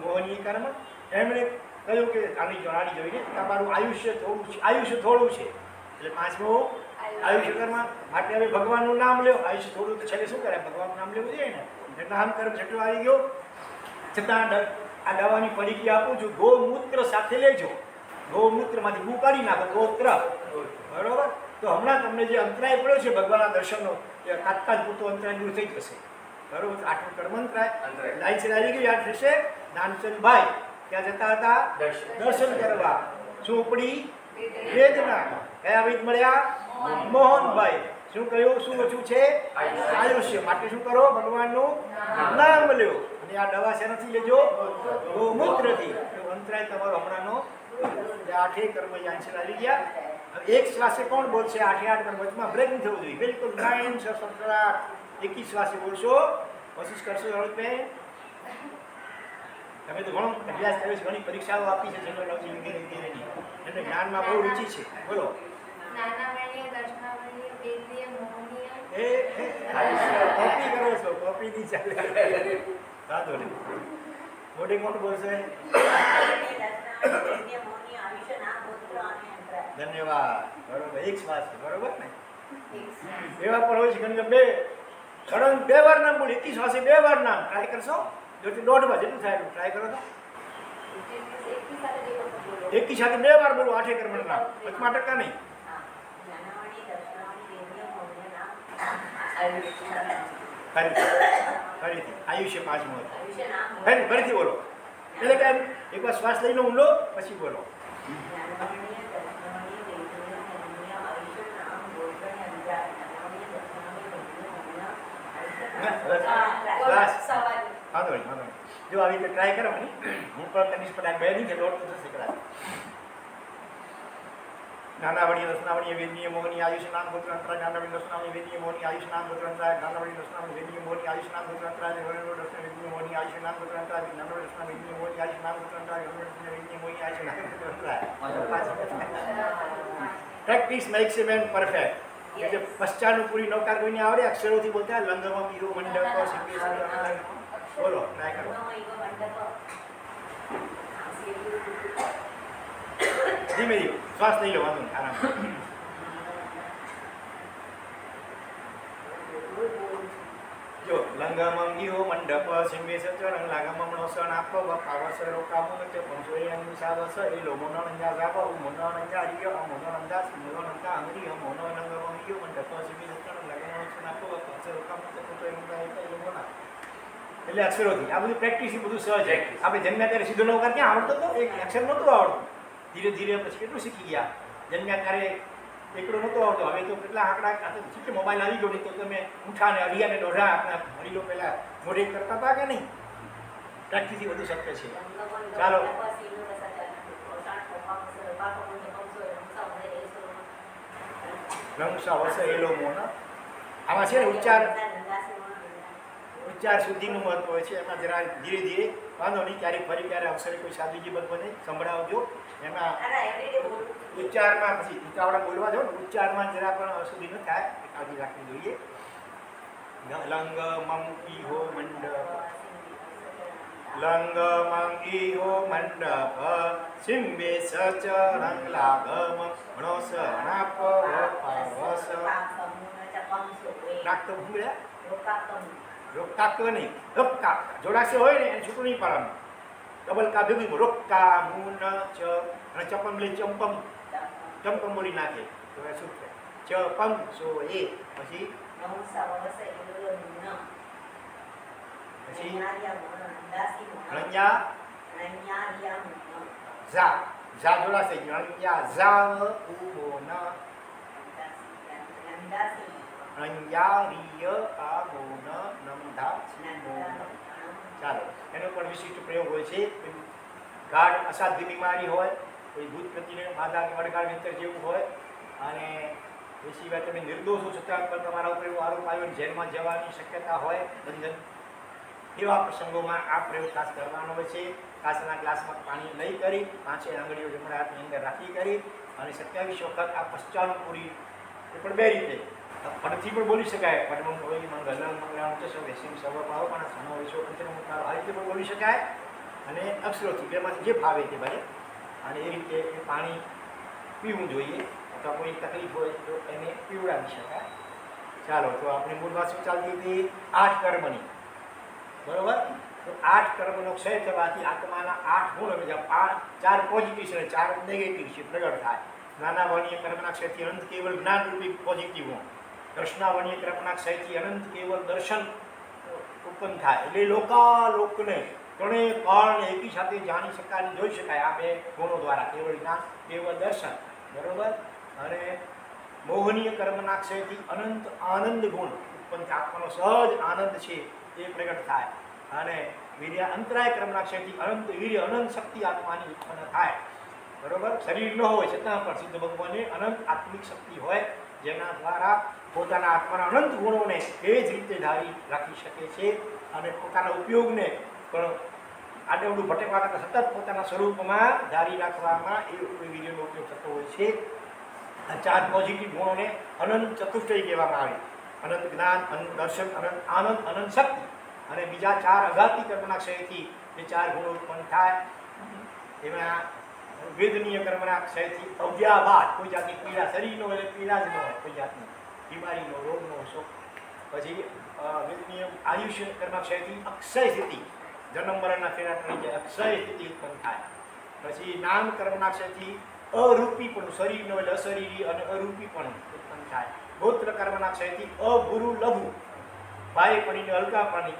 મોહનીય કર્મ. એમણે કહ્યું કે, આની જણાડી જોઈને તમારું આયુષ્ય થોડું છે, આયુષ્ય થોડું છે. એટલે પાંચમો, આયુષ્ય કર્મ માટે હવે ભગવાનનું નામ લ્યો. આયુષ્ય થોડું છેલ્લે શું કરે? ભગવાનનું નામ લેવું જોઈએ ને? નામ કર્મ છઠ્ઠું આવી ગયો. છતાં આ દવાની પડીકી આપું છું. ગૌમૂત્ર સાથે લેજો. ગૌમૂત્રમાંથી હું કાઢી નાખો ગોત્ર. બરોબર? તો હમણાં તમને જે અંતરાય પડ્યો છે ભગવાનના દર્શનનો એ તાત્કાલ પૂરતો અંતરાય દૂર થઈ જશે. બરોબર? આઠમું કર્મ અંતરાય. અંતરાય. લાઈન છે આવી ગયું યાદ થશે નાનચંદભાઈ ત્યાં જતા હતા. દર્શન કરવા. ચોપડી વેદના. કયા વિધ મળ્યા? મોહનભાઈ. શું કહ્યું? શું ઓછું છે? આયુષ્ય. માટે શું કરો? ભગવાનનું નામ લ્યો. અને આ દવા શેનાથી લેજો? ગૌમૂત્રથી. તો અંતરાય તમારો હમણાંનો એટલે આઠે કર્મ આન્સર આવી ગયા. એક શ્વાસે કોણ બોલશે? આઠે આઠ કર્મ વચમાં બ્રેક નહીં થવું જોઈએ. બિલકુલ નાઇન સડસઠ એકી શ્વાસે બોલશો. કોશિશ કરશો હળવદભાઈ તમે તો ઘણો અભ્યાસ કર્યો છે, ઘણી પરીક્ષાઓ આપી છે, જનરલ એમને જ્ઞાનમાં બહુ રુચિ છે. બોલો. મોહનીય એ કોપી કોપી ની ચાલે વાંધો નહીં મોટી મોટું બોલશે ધન્યવાદ બરોબર એક શ્વાસ બરોબર ને એવા પણ હોય છે બે સડન બે વાર નામ બોલી એકી શ્વાસે બે વાર નામ ટ્રાય કરશો જોથી દોઢમાં જેટલું થાય એટલું ટ્રાય કરો તો એકી સાથે બે વાર બોલું આઠે કર્મ નામ પચમા ટકા નહીં ફરીથી આયુષ્ય પાંચમું હતું ફરી ફરીથી બોલો. એટલે કે એકવાર શ્વાસ લઈને ઊંડો પછી બોલો. વાંધો નહીં વાંધો નહીં. જો આવી રીતે ટ્રાય કરો હું પણ તેની પર બે નહીં કે દોઢ તો થશે કદાચ નાનાવડી રસનાવડી વેદનીય મોહની આયુષ નામ ગોત્ર અંતરા નાનાવડી રસનાવડી વેદનીય મોહની આયુષ નામ ગોત્ર અંતરા નાનાવડી રસનાવડી વેદનીય મોહની આયુષ નામ ગોત્ર અંતરા વરણો રસના વેદનીય મોહની આયુષ નામ ગોત્ર અંતરા નાનાવડી રસના વેદનીય મોહની આયુષ નામ ગોત્ર અંતરા વરણો રસના વેદનીય મોહની આયુષ નામ ગોત્ર અંતરા practice makes a man perfect એટલે પશ્ચાનું પૂરી નૌકાર કોઈને આવડે અક્ષરોથી બોલતા લંગમાં પીરો મંડપ સિદ્ધેશ્વર બોલો ટ્રાય કરો ધીમે ધીમે શ્વાસ લઈ લો, વાંધો નહીં, આરામ જો સચરણ લાગમમણો સણ આપો બપાવસ રોકામો તે પંચોય અનુસાવસ એ લો મોનો નંજા જાપ મોનો નંજા આ મોનો નંજા મોનો નંજા અંગરી મોનો લંગમંગીઓ મંડપ સિંગે સચરણ લાગમમણો સણ આપો પંચોય અનુસાવસ એ લો મોના. એટલે અક્ષરોથી, આ બધું પ્રેક્ટિસ બધું સહજ આપણે જન્મ્યા ત્યારે સીધો નવકાર ક્યાં આવડતો હતો એક અક્ષર નહોતું આવડતું. ધીરે ધીરે પછી કેટલું શીખી ગયા. જન્મ્યા ત્યારે એકડો નહોતો આવતો. હવે તો કેટલા આંકડા આ કે મોબાઈલ આવી ગયો નહીં તો તમે ઉઠાને ને અઢિયા ને દોઢા આપણા વડીલો પહેલાં. મોઢે કરતા હતા કે નહીં? પ્રેક્ટિસથી વધુ શક્ય છે. ચાલો. રંગસા વસ એલો મોના આમાં છે ને ઉચ્ચાર ઉચ્ચાર શુદ્ધિનું મહત્વ છે. એમાં જરા ધીરે ધીરે વાંધો નહીં ક્યારેક ફરી ક્યારે અવસરે કોઈ સાધુજી બધ બને સંભળાવજો. એમાં ઉચ્ચારમાં પછી ટીકાવડા બોલવા જાઓ ને ઉચ્ચારમાં જરા પણ અશુદ્ધિ ન થાય કાળજી રાખવી જોઈએ. લંગ મંકી હો મંડપ. લંગ મંગી હો મંડપ. સિંબે સચરંગ લાગમ ભણો સણાપ પાવસ નાક તો ભૂંગળ્યા રોક્કા કે નહીં રોક્કા જોડાશે હોય ને એને છૂટું નહીં પાડવાનું ડબલ કા ભેગું રોક્કા મુન ચ અને ચપમ લઈ ચંપમ ચંપમ બોલી નાખે તો એ શું થાય ચપમ સો એ પછી પછી રંજા ઝા ઝા જોડાશે રંજા ઝા ઉબો ન રંજા રિય આ મો ન નમધા મો ચાલો એનો પણ વિશિષ્ટ પ્રયોગ હોય છે ગાઢ અસાધ્ય બીમારી હોય કોઈ ભૂત પ્રતિને માદા કે વડગાડ જેવું હોય અને એ સિવાય તમે નિર્દોષો છતાં પણ તમારા ઉપર એવો આરોપ આવ્યો જેલમાં જવાની શક્યતા હોય બંધન એવા પ્રસંગોમાં આ પ્રયોગ ખાસ કરવાનો હોય છે કાચના ગ્લાસમાં પાણી લઈ કરી પાંચે આંગળીઓ જમણા હાથની અંદર રાખી કરી અને સત્યાવીસ વખત આ પશ્ચાનુપૂરી એ પણ બે રીતે પડથી પણ બોલી શકાય. પડમમ હોય મંગલમ મંગળમ ચસો વેસિંગ સર્વ પાવો પણ સનો વિશ્વ પંચમ મુખારો આ રીતે પણ બોલી શકાય. અને અક્ષરોથી, બેમાંથી જે ફાવે તે ભાઈ. અને એ રીતે એ પાણી પીવું જોઈએ. અથવા કોઈ તકલીફ હોય, તો એને પીવડાવી શકાય. ચાલો, તો આપણે મૂળમાં શું ચાલતી હતી? આઠ કર્મની. બરોબર? તો આઠ કર્મનો ક્ષય થવાથી આત્માના આઠ ગુણ જ્યાં ચાર પોઝિટિવ છે ચાર નેગેટિવ છે, પ્રગટ થાય. નાના વર્ણીય કર્મના ક્ષયથી અંત કેવલ જ્ઞાનરૂપી પોઝિટિવ ગુણ. દર્શનાવર્ણીય કલ્પના ક્ષયથી અનંત કેવલ દર્શન ઉત્પન્ન થાય. એટલે લોકાલોકને ત્રણેય કાળને એકી સાથે જાણી શકાય જોઈ શકાય. આ બે ગુણો દ્વારા કેવળ જ્ઞાન, કેવળ દર્શન. બરોબર? અને મોહનીય કર્મના ક્ષયથી અનંત આનંદ ગુણ ઉત્પન્ન આત્માનો સહજ આનંદ છે એ પ્રગટ થાય. અને વીર્ય અંતરાય કર્મના ક્ષયથી અનંત વીર્ય, અનંત શક્તિ આત્માની ઉત્પન્ન થાય. બરોબર? શરીર ન હોય, છતાં પણ સિદ્ધ ભગવાનની અનંત આત્મિક શક્તિ હોય, જેના દ્વારા પોતાના આત્માના અનંત ગુણોને એ જ રીતે ધારી રાખી શકે છે અને પોતાના ઉપયોગને પણ આડેવડું ભટકવા કરતાં સતત પોતાના સ્વરૂપમાં ધારી રાખવામાં એ વીર્યનો ઉપયોગ થતો હોય છે. આ ચાર પોઝિટિવ ગુણોને અનંત ચતુષ્ટય કહેવામાં આવે. અનંત જ્ઞાન, અનંત દર્શન, અનંત આનંદ, અનંત શક્તિ અને બીજા ચાર અઘાતી કર્મના ક્ષયથી જે ચાર ગુણો ઉત્પન્ન થાય, એમાં વેદનીય કર્મના ક્ષયથી અવ્યા બાદ કોઈ જાતની પીડા, શરીરનો એટલે પીડા જ ન હોય, કોઈ જાતની. બીમારીનો રોગનો શોખ પછી અ, આયુષ્ય કર્મના ક્ષયથી અક્ષય સ્થિતિ. જન્મ મરણના ફેરા થઈ અક્ષય સ્થિતિ ઉત્પન્ન થાય. પછી નામ કર્મના અરૂપી પણ શરીરનો એટલે અશરીરી અને પણ ઉત્પન્ન થાય. ગોત્ર કર્મના અગુરુ લઘુ. ભારે પડીને હલકા પાણી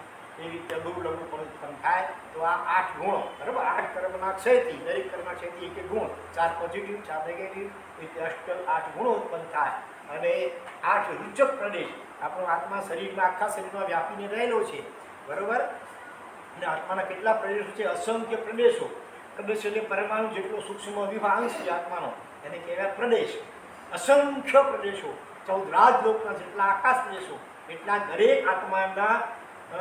એ રીતે ગુરુ લઘુ પણ ઉત્પન્ન થાય. તો આ આઠ ગુણો બરાબર? આઠ કર્મના ક્ષયથી દરેક કર્મનાક્ષયથી એક એક ગુણ. ચાર પોઝિટિવ ચાર નેગેટિવ રીતે અષ્ટ આઠ ગુણો ઉત્પન્ન થાય. અને આઠ રૂચક પ્રદેશ આપણો આત્મા શરીરમાં આખા શરીરમાં વ્યાપીને રહેલો છે. બરાબર? અને આત્માના કેટલા પ્રદેશો છે? અસંખ્ય પ્રદેશો. પ્રદેશ એટલે પરમાણુ જેટલો સૂક્ષ્મ વિભાગ છે આત્માનો, એને કહેવાય પ્રદેશ. અસંખ્ય પ્રદેશો. ચૌદ રાજલોકના જેટલા આકાશ પ્રદેશો, એટલા દરેક આત્માના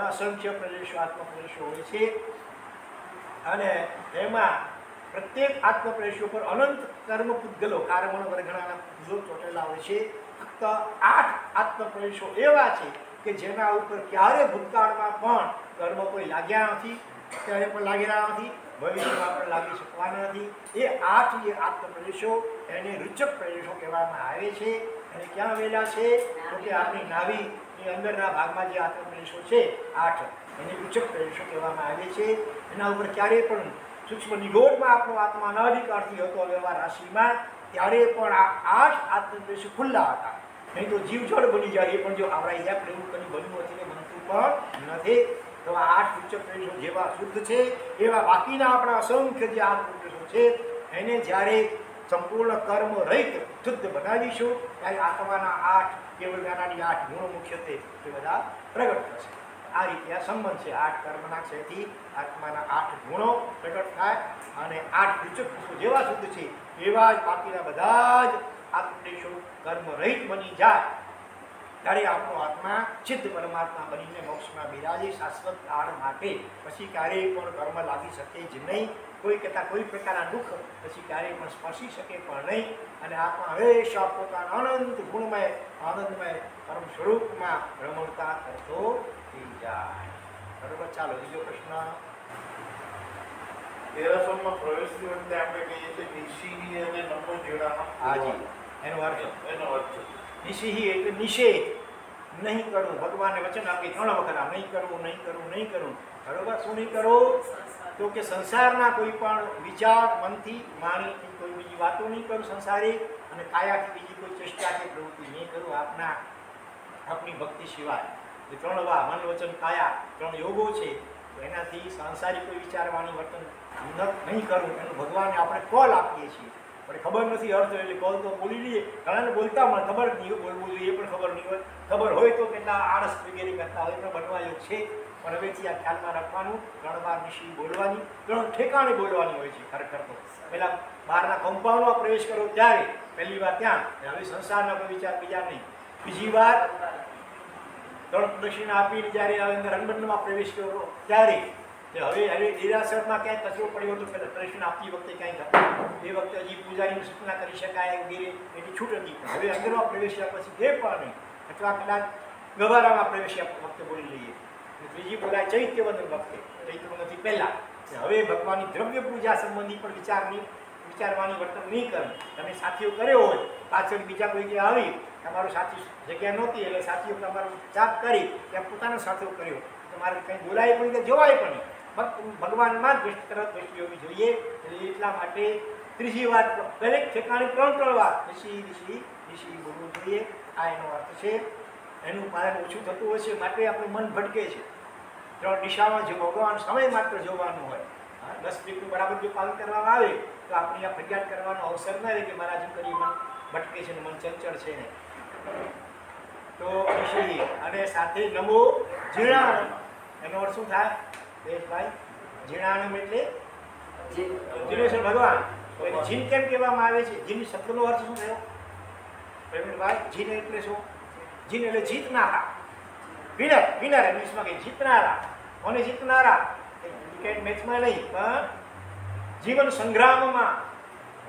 અસંખ્ય પ્રદેશો આત્મપ્રદેશો હોય છે. અને એમાં પ્રત્યેક આત્મપ્રદેશો પર અનંત કર્મ પૂતગલો, કારમણ વર્ગણાના પૂજો ચોટેલા હોય છે. આઠ આત્મપ્રવેશો એવા છે કે જેના ઉપર ક્યારે ભૂતકાળમાં પણ કર્મ કોઈ લાગ્યા નથી, ક્યારે પણ લાગી રહ્યા નથી, ભવિષ્યમાં પણ લાગી શકવાના નથી. એ આઠ જે આત્મપ્રદેશો એને રૂચક પ્રદેશો કહેવામાં આવે છે. અને ક્યાં આવેલા છે? તો કે આપણી નાભીની અંદરના ભાગમાં જે આત્મપ્રદેશો છે, આઠ, એને રૂચક પ્રદેશો કહેવામાં આવે છે. એના ઉપર ક્યારેય પણ સૂક્ષ્મ નિગોળમાં આપણો આત્મા ન અધિકારથી હતો, વ્યવહાર રાશિમાં ત્યારે પણ આ આઠ આત્મપ્રદેશો ખુલ્લા હતા. નહીં તો જીવ જળ બની જાય એ પણ જો આપણા અહીંયા પણ કરી બન્યું નથી ને બનતું પણ નથી. તો આ આઠ ઉચ્ચ પ્રદેશો જેવા શુદ્ધ છે, એવા બાકીના આપણા અસંખ્ય જે આઠ છે, એને જ્યારે સંપૂર્ણ કર્મ રહિત શુદ્ધ બનાવીશું, ત્યારે આત્માના આઠ કેવળ જ્ઞાનાની આઠ ગુણો મુખ્યત્વે એ બધા પ્રગટ થશે. આ રીતે આ સંબંધ છે. આઠ કર્મના ક્ષયથી આત્માના આઠ ગુણો પ્રગટ થાય અને આઠ વિચક્ષો જેવા શુદ્ધ છે એવા જ બાકીના બધા જ આત્મદેશો કર્મ રહિત બની જાય. ત્યારે આપણો આત્મા સિદ્ધ પરમાત્મા બનીને મોક્ષમાં બિરાજે શાશ્વત કાળ માટે. પછી ક્યારેય પણ કર્મ લાગી શકે જ નહીં. કોઈ કહેતા કોઈ પ્રકારના દુઃખ પછી ક્યારેય પણ સ્પર્શી શકે પણ નહીં. અને આત્મા હંમેશા પોતાના અનંત ગુણમય, આનંદમય કર્મ સ્વરૂપમાં રમણતા કરતો થઈ જાય. બરોબર? ચાલો, બીજો પ્રશ્ન. તેરાસોમાં પ્રવેશતી વખતે આપણે કહીએ છીએ નિશિહી અને નમો હાજી. એનો અર્થ એનો અર્થ નિશિહી એટલે નિષેધ. નહીં કરવું. ભગવાને વચન આપી ત્રણ વખત આ નહીં કરવું નહીં કરવું નહીં કરવું. બરોબર? શું નહીં કરો? તો કે સંસારના કોઈ પણ વિચાર મનથી માણીથી કોઈ બીજી વાતો નહીં કરું સંસારી અને કાયાથી બીજી કોઈ ચેષ્ટા કે પ્રવૃત્તિ નહીં કરું. આપના આપની ભક્તિ સિવાય. એ ત્રણ વા મન વચન કાયા ત્રણ યોગો છે. તો એનાથી સાંસારિક કોઈ વિચારવાની વર્તન ન- નહીં કરવું એનું ભગવાને આપણે કોલ આપીએ છીએ. પણ ખબર નથી અર્થ એટલે કોલ તો બોલી લઈએ. ઘણાને બોલતા મને ખબર નહીં બોલવું જોઈએ પણ ખબર નહીં હોય. ખબર હોય તો કેટલા આળસ વગેરે કરતા હોય પણ બનવાયો છે. પણ હવેથી આ ખ્યાલમાં રાખવાનું, ત્રણ વાર નિશી બોલવાની, ત્રણ ઠેકાણે બોલવાની હોય છે ખરેખર તો. પહેલાં બહારના કમ્પાઉન્ડમાં પ્રવેશ કરો ત્યારે પહેલી વાર ત્યાં. હવે સંસારના કોઈ વિચાર બીજા નહીં. બીજી વાર ત્રણ પ્રદક્ષિણા આપીને જ્યારે અંદર રંગબંધમાં પ્રવેશ કરો ત્યારે હવે હવે દેરાસરમાં ક્યાંય કચરો પડ્યો હતો પ્રદક્ષિણા આપતી વખતે ક્યાંય એ વખતે હજી પૂજાની સૂચના કરી શકાય વગેરે એની છૂટ હતી. હવે અંદરમાં પ્રવેશ્યા પછી અથવા કદાચ ગવારામાં પ્રવેશ્યા વખતે બોલી લઈએ. ત્રીજી બોલાય ચૈત્યવંદન વખતે. ચૈત્યવંદનથી પહેલાં. હવે ભગવાનની દ્રવ્ય પૂજા સંબંધી પણ વિચારની વિચારવાની વર્તન નહીં કરવું તમે સાથીઓ કર્યો હોય, પાછળ બીજા કોઈ કે આવી, તમારો સાથી જગ્યા નહોતી, એટલે સાથીઓ તમારો ચાપ કરી, ત્યાં પોતાનો સાથીઓ કર્યો. તમારે કંઈ બોલાય પણ કે જોવાય પણ ભગવાનમાં જ દ્રષ્ટિ તરફ દ્રષ્ટિ હોવી જોઈએ. એટલે એટલા માટે ત્રીજી વાર દરેક ઠેકાણે ત્રણ ત્રણ વાર ઋષિ ઋષિ ઋષિ બોલવું જોઈએ. આ એનો અર્થ છે. એનું પાલન ઓછું થતું હોય છે માટે આપણું મન ભટકે છે. ત્રણ દિશામાં જો ભગવાન સમય માત્ર જોવાનું હોય દસ મિનિટનું બરાબર જો પાલન કરવામાં આવે, તો આપણી આ ફરિયાદ કરવાનો અવસર ના રહે કે મારા જેમ કરી મન ભટકે છે ને મન ચંચળ છે ને. તો ઋષિ, અને સાથે નમો જીર્ણાનમ એનો અર્થ શું થાય? દેશભાઈ જીર્ણાનમ એટલે જીર્ણેશ્વર ભગવાન. તો એને જીન કેમ કહેવામાં આવે છે? જીન શબ્દનો અર્થ શું થયો? પ્રવીણભાઈ જીન એટલે શું? જીન એટલે જીતનારા. વિનર વિનર ઇંગ્લિશમાં કે જીતનારા. કોને જીતનારા? ક્રિકેટ મેચમાં નહીં પણ જીવન સંગ્રામમાં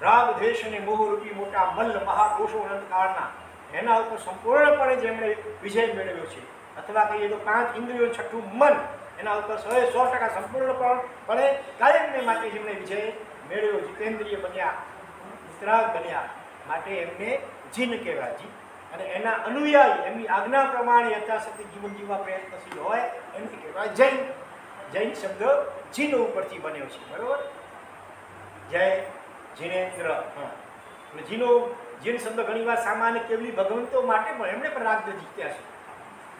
રાગ દ્વેષ અને મોહરૂપી મોટા મલ્લ મહાદોષો અનંતકાળના એના ઉપર સંપૂર્ણપણે જેમણે વિજય મેળવ્યો છે અથવા કહીએ તો પાંચ ઇન્દ્રિયો છઠ્ઠું મન એના ઉપર સો સો ટકા સંપૂર્ણપણે કાયમને માટે જેમણે વિજય મેળવ્યો, જીતેન્દ્રિય બન્યા વિતરાગ બન્યા માટે એમને જીન કહેવાય જી. અને એના અનુયાયી, એમની આજ્ઞા પ્રમાણે યથાશક્તિ જીવન જીવવા પ્રયત્નશીલ હોય એમને કહેવાય જૈન. જૈન શબ્દ જીન ઉપરથી બન્યો છે, બરાબર? જય જીનેન્દ્ર. હા. જીનો, જીન શબ્દ ઘણીવાર સામાન્ય કેવલી ભગવંતો માટે પણ એમણે પણ રાગ જીત્યા છે.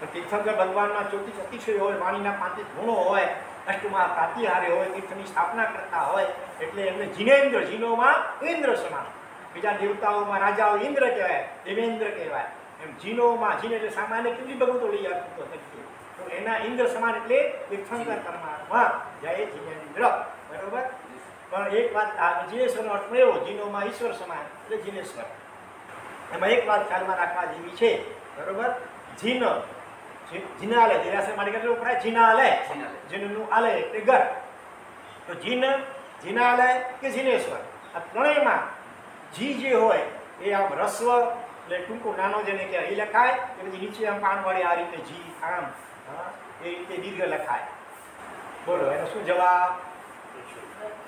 તો તીર્થંકર ભગવાનના ચોથી અતિશય હોય, વાણીના પાંચે ગુણો હોય, અષ્ટમાં પ્રાતિહારે હોય, તીર્થની સ્થાપના કરતા હોય, એટલે એમને જીનેન્દ્ર, જીનોમાં ઇન્દ્ર સમાન. બીજા દેવતાઓમાં રાજાઓ ઇન્દ્ર કહેવાય, દેવેન્દ્ર કહેવાય. એમ જીનોમાં, જીન એટલે સામાન્ય કેટલી ભગવતો લઈ આવતો તો એના ઇન્દ્ર સમાન એટલે તીર્થંકર પરમાત્મા, જય જીનેન્દ્ર. બરોબર? પણ એક વાત જીનેશ્વરનો અર્થ એવો, જીનોમાં ઈશ્વર સમાન, એટલે જીનેશ્વર. એમાં એક વાત ખ્યાલમાં રાખવા જેવી છે. બરોબર? જીન માટે કેટલું વપરાય જીનાલય જીનાલય. જીનનું આલય એટલે ઘર. તો જીન જીનાલે કે જીનેશ્વર? આ ત્રણેયમાં જી જે હોય એ આમ રસ્વ એટલે ટૂંકો નાનો જેને કે એ લખાય એ પછી નીચે આમ પાનવાળી આ રીતે જી આમ હા, એ રીતે દીર્ઘ લખાય. બોલો એનો શું જવાબ?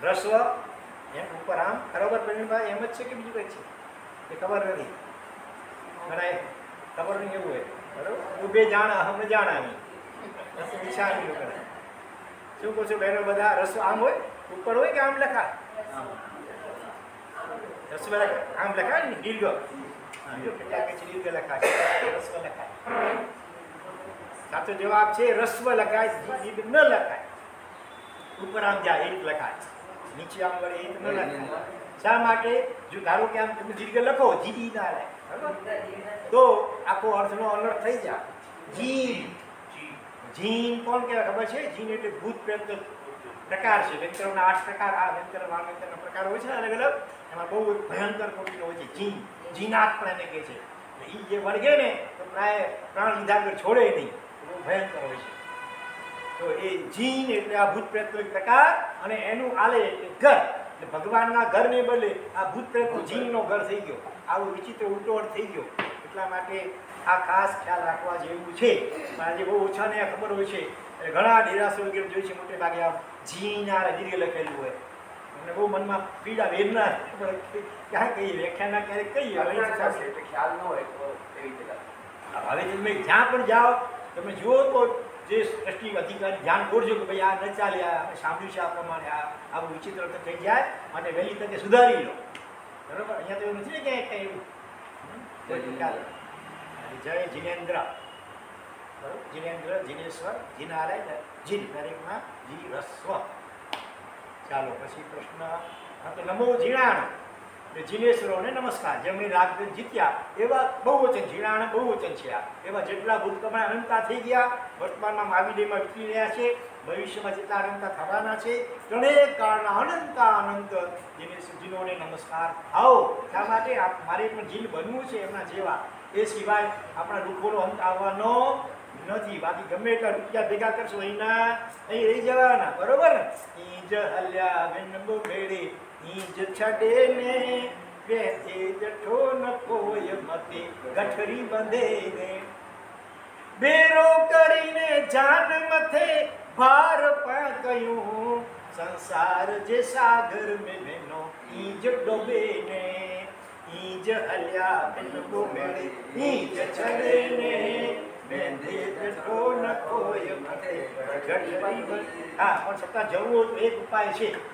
રસ્વ. એમ ઉપર આમ બરોબર પ્રવીણભાઈ એમ જ છે કે બીજું કંઈ છે? એ ખબર નથી. મને ખબર નહીં એવું હોય. બરોબર? બે જાણા હમણાં જાણાવી પછી વિચારી લો શું કહું છું બહેનો બધા રસ્વ આમ હોય? ઉપર હોય કે આમ લખાય? રસ્વ લખાય આમ લખાય ને? દીર્ઘ. દીર્ઘ લખાય રસ્વ લખાય. સાચો જવાબ છે રસ્વ લખાય દીર્ઘ ન લખાય. ઉપર આમ જાય એક લખાય. નીચે આમ વળે, એક ન લખાય. શા માટે? જો ધારો કે આમ તમે દીર્ઘ લખો જીડી ના લે. બરાબર તો આખો અર્થનો અનર્થ થઈ જાય જીન. જીન કોણ કહેવાય ખબર છે? જીન એટલે ભૂત પ્રેત પ્રકાર છે. વેંતરોના આઠ પ્રકાર, આ વેંતર વાંવેતરના પ્રકાર હોય છે અલગ અલગ એમાં બહુ ભયંકર કોટીનો હોય છે. જીન. જીનાત પણ એને કહે છે. એ જે વળગે ને, તો પ્રાય પ્રાણ લીધા આગળ છોડે નહીં. બહુ ભયંકર હોય છે. તો એ જીન એટલે આ ભૂત પ્રેતનો એક પ્રકાર અને એનું આલે એટલે ઘર. એટલે ભગવાનના ઘરને બદલે આ ભૂત પ્રેતનો જીનનો ઘર થઈ ગયો. આવું વિચિત્ર ઉટોળ થઈ ગયો. એટલા માટે આ ખાસ ખ્યાલ રાખવા જેવું છે. આજે બહુ ઓછાને આ ખબર હોય છે. એટલે ઘણા નિરાશો વગેરે જોઈ છે મોટે ભાગે આ જીન દીર્ઘ લખેલું હોય. અને બહુ મનમાં પીડા વેદના ક્યાં કહીએ વ્યાખ્યાના ક્યારેક કહીએ હવે. એટલે ખ્યાલ ન હોય તો એવી રીતે. હવે તમે જ્યાં પણ જાઓ તમે જુઓ તો જે ટ્રસ્ટી અધિકારી ધ્યાન દોરજો કે ભાઈ આ ન ચાલે આ સાંભળ્યું છે આ પ્રમાણે આ આવું વિચિત્ર થઈ જાય અને વહેલી તકે સુધારી લો. બરોબર? અહીંયા તો એવું નથી ને કે એવું? જય જીનેન્દ્ર. જય જીનેન્દ્ર. બરોબર? જીનેન્દ્ર જીનેશ્વર જીનાલય જીન દરેકમાં જી રસ્વ. ચાલો પછી પ્રશ્ન. હા તો નમો જીણાણ જીનેશ્વરોને નમસ્કાર. જેમણે રાગ જીત્યા, એવા બહુવચન જીણાણ બહુવચન છે આ એવા જેટલા ભૂતકાળમાં અનંતા થઈ ગયા, વર્તમાનમાં માવિડીમાં વીતી રહ્યા છે, ભવિષ્યમાં જેટલા અનંતા થવાના છે, ત્રણેય કાળના અનંતા અનંત જીનેશ્વરજીનોને નમસ્કાર. આવો, શા માટે મારે પણ જીન બનવું છે એમના જેવા? એ સિવાય આપણા દુઃખોનો અંત આવવાનો નથી. બાકી ગમે એટલા રૂપિયા ભેગા કરશો, અહીંના, અહીં રહી જવાના. બરોબર ને? ઈજ હલ્યા વિનબો ભેડી ઈજ છડે ને વેચે જઠો ન કોઈ મતે, ગઠરી બંધે ને. બેરો કરીને જાન મથે, ભાર પાકયું સંસાર જે સાગર મે બેનો ઈજ ડોબે ને. ઈજ હલ્યા વિનબો મેળે, ઈજ છડે ને. બેંધે જઠો ન કોઈ મતે, ગઠરી બંધે. હા, પણ છતાં જવું એક ઉપાય છે.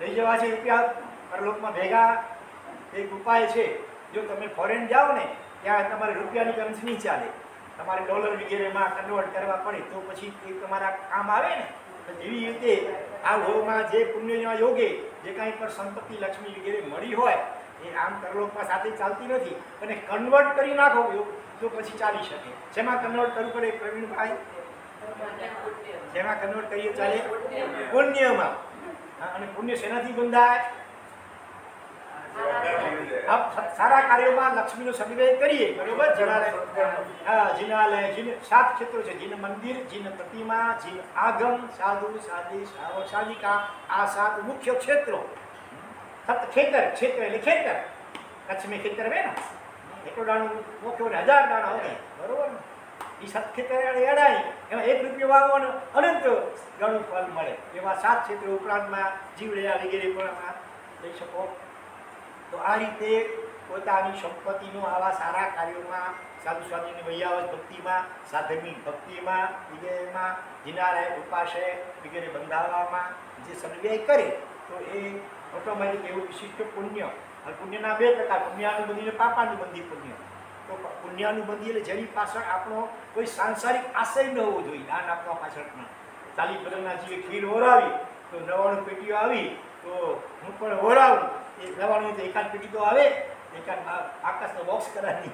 લઈ જવા છે રૂપિયા. પરલોકમાં ભેગા. એક ઉપાય છે, જો તમે ફોરેન જાઓ ને, ત્યાં તમારે રૂપિયાની કરન્સી નહીં ચાલે. તમારે ડોલર વગેરેમાં કન્વર્ટ કરવા પડે, તો પછી એ તમારા કામ આવે ને. તો જેવી રીતે આ હોમાં જે પુણ્યના યોગે જે કાંઈ પણ સંપત્તિ, લક્ષ્મી વગેરે મળી હોય, એ આમ કરલોકમાં સાથે ચાલતી નથી. અને કન્વર્ટ કરી નાખો, તો પછી ચાલી શકે. જેમાં કન્વર્ટ કરવું પડે પ્રવીણભાઈ? જેમાં કન્વર્ટ કરીએ ચાલે? પુણ્યમાં. અને પુણ્ય શેનાથી બંધાય? સારા કાર્યોમાં લક્ષ્મીનો સદવ્યય કરીએ, બરોબર? જિનાલય, હા, જિનાલય, જીન, સાત ક્ષેત્રો છે. જીન મંદિર, જીન પ્રતિમા, જીન આગમ, સાધુ, સાધી શ્રાવક સાધિકા આ સાત મુખ્ય ક્ષેત્રો. સત ખેતર ક્ષેત્ર એટલે ખેતર. કચ્છ મેં ખેતર હે ને? એટલો દાણો મોખ્યો હજાર દાણા હોય. બરોબર ને? એ સત ખેતર એડાય. એમાં એક રૂપિયો વાવો ને અનંત ગણું ફળ મળે. એવા સાત ક્ષેત્ર ઉપરાંતમાં જીવડ્યા વગેરે પણ લઈ શકો. તો આ રીતે પોતાની સંપત્તિનો આવા સારા કાર્યોમાં, સાધુ સ્વામીની વૈયાવત ભક્તિમાં સાધનની ભક્તિમાં વગેરેમાં જીનારાય ઉપાશય વગેરે બંધાવવામાં જે સદવ્યય કરે, તો એ ઓટોમેટિક એવું વિશિષ્ટ પુણ્ય. અને પુણ્યના બે પ્રકાર, પુણ્યાનુબંધી અને પાપાનુબંધી પુણ્ય. તો પુણ્યાનુબંધી એટલે જેની પાછળ આપણો કોઈ સાંસારિક આશય ન હોવો જોઈએ દાન આપવા પાછળના ચાલી બદલના જીવે ખીર ઓરાવી તો નવાણું પેટીઓ આવી, તો હું પણ ઓરાવું એ નવાણું એકાદ પેટી તો આવે, એકાદ આકાશનો બોક્સ કરાવી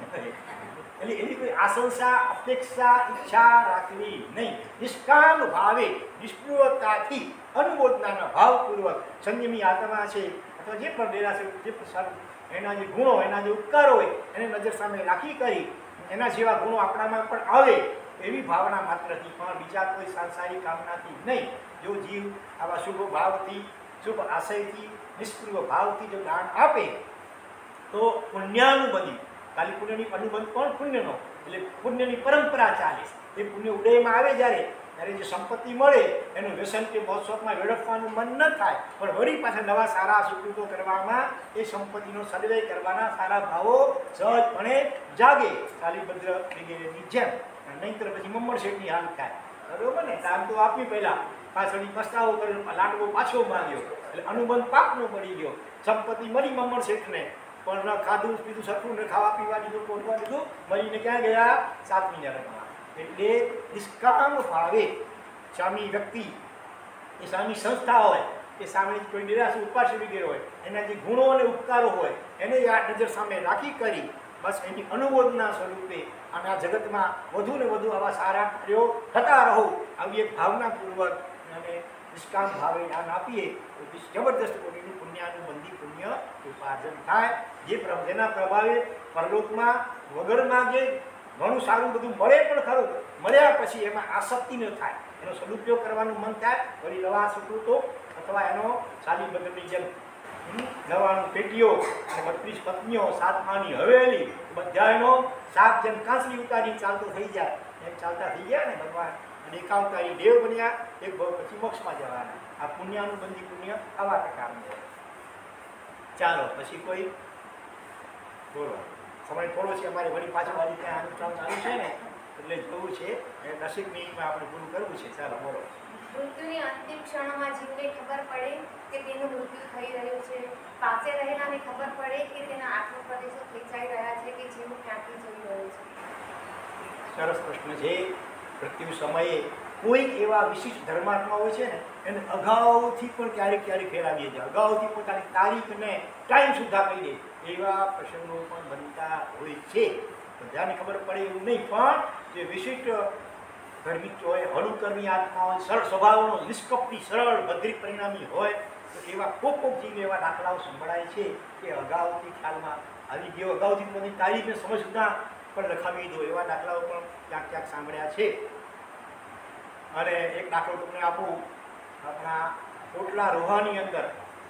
એટલે એની કોઈ આશંસા, અપેક્ષા, ઈચ્છા રાખવી નહીં. નિષ્કામ ભાવે, નિષ્પૃહતાથી અનુમોદનાના ભાવપૂર્વક સંયમી આત્મા છે, અથવા જે પણ દેરાસર જે પણ સારું એના જે ગુણો, એના જે ઉપકારો હોય, એને નજર સામે રાખી કરી, એના જેવા ગુણો આપણામાં પણ આવે, એવી ભાવના માત્રથી પણ બીજા કોઈ સાંસારિક કામનાથી નહીં. જો જીવ આવા શુભ ભાવથી, શુભ આશયથી નિષ્પૃહ ભાવથી જો દાન આપે, તો પુણ્યાનુબંધી, કાલી પુણ્યની અનુબંધ પણ પુણ્યનો, એટલે પુણ્યની પરંપરા ચાલે. એ પુણ્ય ઉદયમાં આવે જ્યારે ત્યારે જે સંપત્તિ મળે, એનું વ્યસન કે મહોત્સવમાં વેડફવાનું મન ન થાય, પણ વળી પાછા નવા સારા સુકૃતો કરવામાં એ સંપત્તિનો સર્વે કરવાના સારા ભાવો સહજપણે જાગે. કાલીભદ્ર વગેરેની જેમ. નહીંતર પછી મમ્મર શેઠની હાલ થાય. બરોબર ને? દાન તો આપી પહેલાં પાછળની પસ્તાવો કર્યો લાડવો પાછો માંગ્યો. એટલે અનુબંધ પાકનો મળી ગયો. સંપત્તિ મળી મમ્મર શેઠને પણ ખાધું, પીધું, સરખું ને ખાવા પીવા દીધું કોટવા દીધું. મરીને ક્યાં ગયા? સાતમી નરકમાં એટલે નિષ્કામ ભાવે સ્વામી વ્યક્તિ, એ સ્વામી સંસ્થા હોય, એ સામે કોઈ નિરાશ ઉપાસ વગેરે હોય, એના જે ગુણો અને ઉપકારો હોય, એને આ નજર સામે રાખી કરી, બસ એની અનુમોદના સ્વરૂપે અને આ જગતમાં વધુ ને વધુ આવા સારા કાર્યો થતા રહો, આવી એક ભાવનાપૂર્વક અને નિષ્કામ ભાવે દાન આપીએ, તો જબરદસ્ત કોટીનું પુણ્યાનુબંધી પુણ્ય ઉપાર્જન થાય. જે જેના પ્રભાવે પરલોકમાં વગર માગે ઘણું સારું બધું મળે પણ ખરું. મળ્યા પછી એમાં આસક્તિ ન થાય. એનો સદુપયોગ કરવાનું મન થાય. વળી નવા સુકૃતો અથવા એનો સાદી બદલની જેમ નવાણું પેટીઓ અને બત્રીસ પત્નીઓ સાતમાની હવેલી બધા એનો સાપ જેમ કાંસરી ઉતારી ચાલતો થઈ જાય. એમ ચાલતા થઈ ગયા ને ભગવાન. અને એકાવતારી દેવ બન્યા. એક ભાવ પછી મોક્ષમાં જવાના. આ પુણ્યાનુબંધી પુણ્ય આવા પ્રકારનું ચાલો, પછી કોઈ બોલો. સમય થોડો છે અમારે વળી પાછળ વાળી ત્યાં અનુષ્ઠાન ચાલુ છે ને એટલે જવું છે એ મિનિટમાં આપણે પૂરું કરવું છે. ચાલો બોલો. મૃત્યુની અંતિમ ક્ષણોમાં જીવને ખબર પડે કે તેનું મૃત્યુ થઈ રહ્યું છે. પાસે રહેલાને ખબર પડે કે તેના આત્મપ્રદેશો ખેંચાઈ રહ્યા છે કે જીવ ક્યાંથી જઈ રહ્યો છે. સરસ પ્રશ્ન છે. મૃત્યુ સમયે કોઈક એવા વિશિષ્ટ ધર્માત્મા હોય છે ને, એને અગાઉથી પણ ક્યારેક ક્યારેક ફેરાવીએ છીએ. અગાઉથી પોતાની તારીખને ટાઈમ સુધા કહી દે. એવા પ્રસંગો પણ બનતા હોય છે. બધાને ખબર પડે એવું નહીં, પણ જે વિશિષ્ટ ધર્મિક હોય હળુકર્મી આત્મા હોય સરળ સ્વભાવનો નિષ્કપટી, સરળ ભદ્રિક પરિણામી હોય, તો એવા કોક કોક જીવ એવા દાખલાઓ સંભળાય છે કે અગાઉથી ખ્યાલમાં આવી ગયો. અગાઉથી પોતાની તારીખને સમજતા પણ લખાવી દો. એવા દાખલાઓ પણ ક્યાંક ક્યાંક સાંભળ્યા છે. અને એક દાખલો તમને આપું. આપણા કોટલા રોહાની અંદર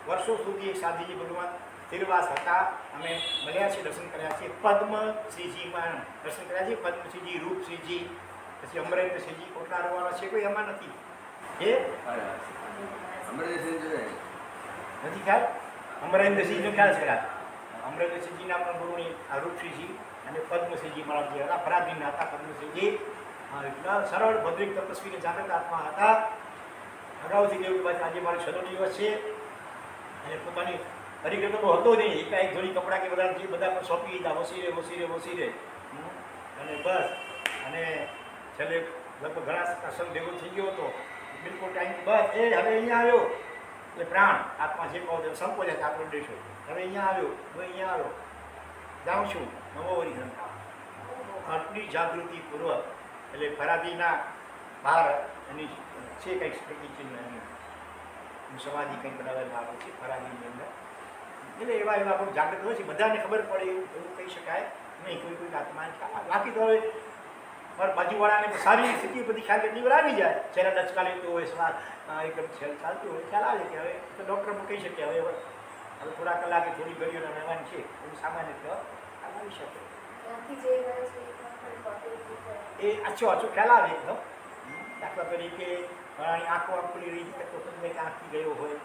વર્ષો સુધી સાધીજી ભગવાન સ્થિરવાસ હતા. અમે મળ્યા છીએ, દર્શન કર્યા છીએ. પદ્મશ્રીજીમાં દર્શન કર્યા છીએ. પદ્મશ્રીજી, રૂપશ્રીજી, પછી અમરેન્દ્રસિંહજી કોટલા રોવાનો છે કોઈ એમાં નથી. એ નથી ખ્યાલ? અમરેન્દ્રસિંહનો ખ્યાલ છે અમરેન્દ્રસિંહજીના પણ ગુરુની આ રૂપસિંહજી અને પદ્મશ્રીજી મારા જે હતા ફરાદીનના હતા, પદ્મશ્રીજી. એટલા સરળ ભદ્રિક તપસ્વીને જાગૃત આત્મા હતા. અગાઉથી કે ભાઈ આજે મારો છેલ્લો દિવસ છે. અને પોતાની તો હતો નહીં. એકાએક જોડી કપડાં કે બધા જે બધા પણ સોંપી દીધા. વસીરે વસીરે વસીરે. હમ. અને બસ. અને છેલ્લે લગભગ ઘણા પ્રસંગ ભેગો થઈ ગયો હતો. બિલકુલ ટાઈમ બસ. એ હવે અહીંયા આવ્યો. એટલે પ્રાણ. આત્મા જે કહો સંકોચે છે આપણો દેશો. હવે અહીંયા આવ્યો. હું અહીંયા આવ્યો. જાઉં છું. નવો વરી આટલી જાગૃતિપૂર્વક એટલે ફરાદીના બહાર એની છે કંઈક સ્મૃતિ ચિહ્ન એની. સમાધિ કંઈક બનાવેલા આવે છે ફરાદીની અંદર. એટલે એવા એવા બહુ જાગૃત હોય છે. બધાને ખબર પડે એવું કહી શકાય. નહીં, કોઈ કોઈ આત્માને ખ્યાલ બાકી તો હવે મારા બાજુવાળાને સારી સ્થિતિ બધી ખ્યાલ વાર આવી જાય. જ્યારે ડચકા લેતો હોય સવાર એકદમ છેલ ચાલતું હોય, ખ્યાલ આવે કે હવે તો ડૉક્ટર પણ કહી શકે, હવે હવે થોડા કલાકે થોડી ઘડીઓના રહેવાની છે. એવું સામાન્ય તો આવી શકે. એ. એ આછો ખ્યાલ આવે એકદમ દાખલા તરીકે ઘણાની આંખો આમ ખુલી રહી તો તમને આંખી ગયો હોય.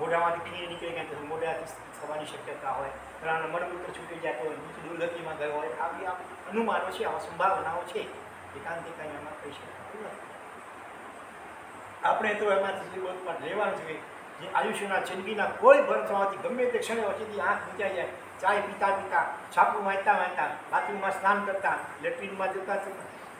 મોઢામાંથી ખીર નીકળી ગયા તો મોઢાથી થવાની શક્યતા હોય. ઘણા મળમૂત્ર છૂટી જતો હોય નીચે દુર્ગતિમાં ગયો હોય. આવી આ અનુમાનો છે, આવા સંભાવનાઓ છે એકાંતિક કાંઈ એમાં કહી શકાતું નથી આપણે તો એમાંથી પણ લેવાનું જોઈએ જે આયુષ્યના જિંદગીના કોઈ ભર થવાથી ગમે તે ક્ષણે વચ્ચેથી આંખ મૂંઝાઈ જાય ચાય પીતા પીતા છાપું વાંચતા વાંચતા બાથરૂમમાં સ્નાન કરતા લેટ્રિનમાં જતા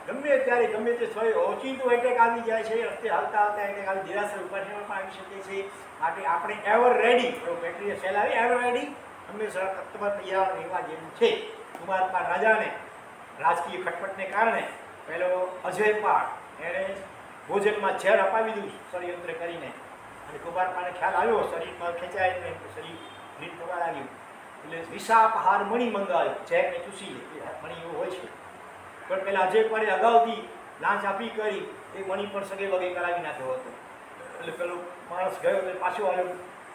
ગમે ત્યારે ગમે તે સ્વયં ઓચિંતું એટેક આવી જાય છે, રસ્તે હાલતા હાલતા એટેક આવી નિરાશા ઉપાસના પણ આવી શકે છે. માટે આપણે એવર રેડી બેટરીએ ફેલાવી એવર રેડી હંમેશા તત્વ તૈયાર રહેવા જેવું છે. કુમારમાં રાજાને રાજકીય ખટપટને કારણે પહેલો અજયપાળ એણે ભોજનમાં ઝેર અપાવી દીધું ષડયંત્ર કરીને. અને કુમારપાળને ખ્યાલ આવ્યો, શરીરમાં ખેંચાય શરીર રીત થવા લાગ્યું. એટલે વિષાપહાર મણી મંગાવ્યો ચેકને ચૂસી મણી એવું હોય છે. પણ પેલા અજયપાળે અગાઉથી લાંચ આપી કરી, એ મણી પણ સગે વગે કરાવી નાખ્યો હતો. એટલે પેલો માણસ ગયો એટલે પાછો આવ્યો.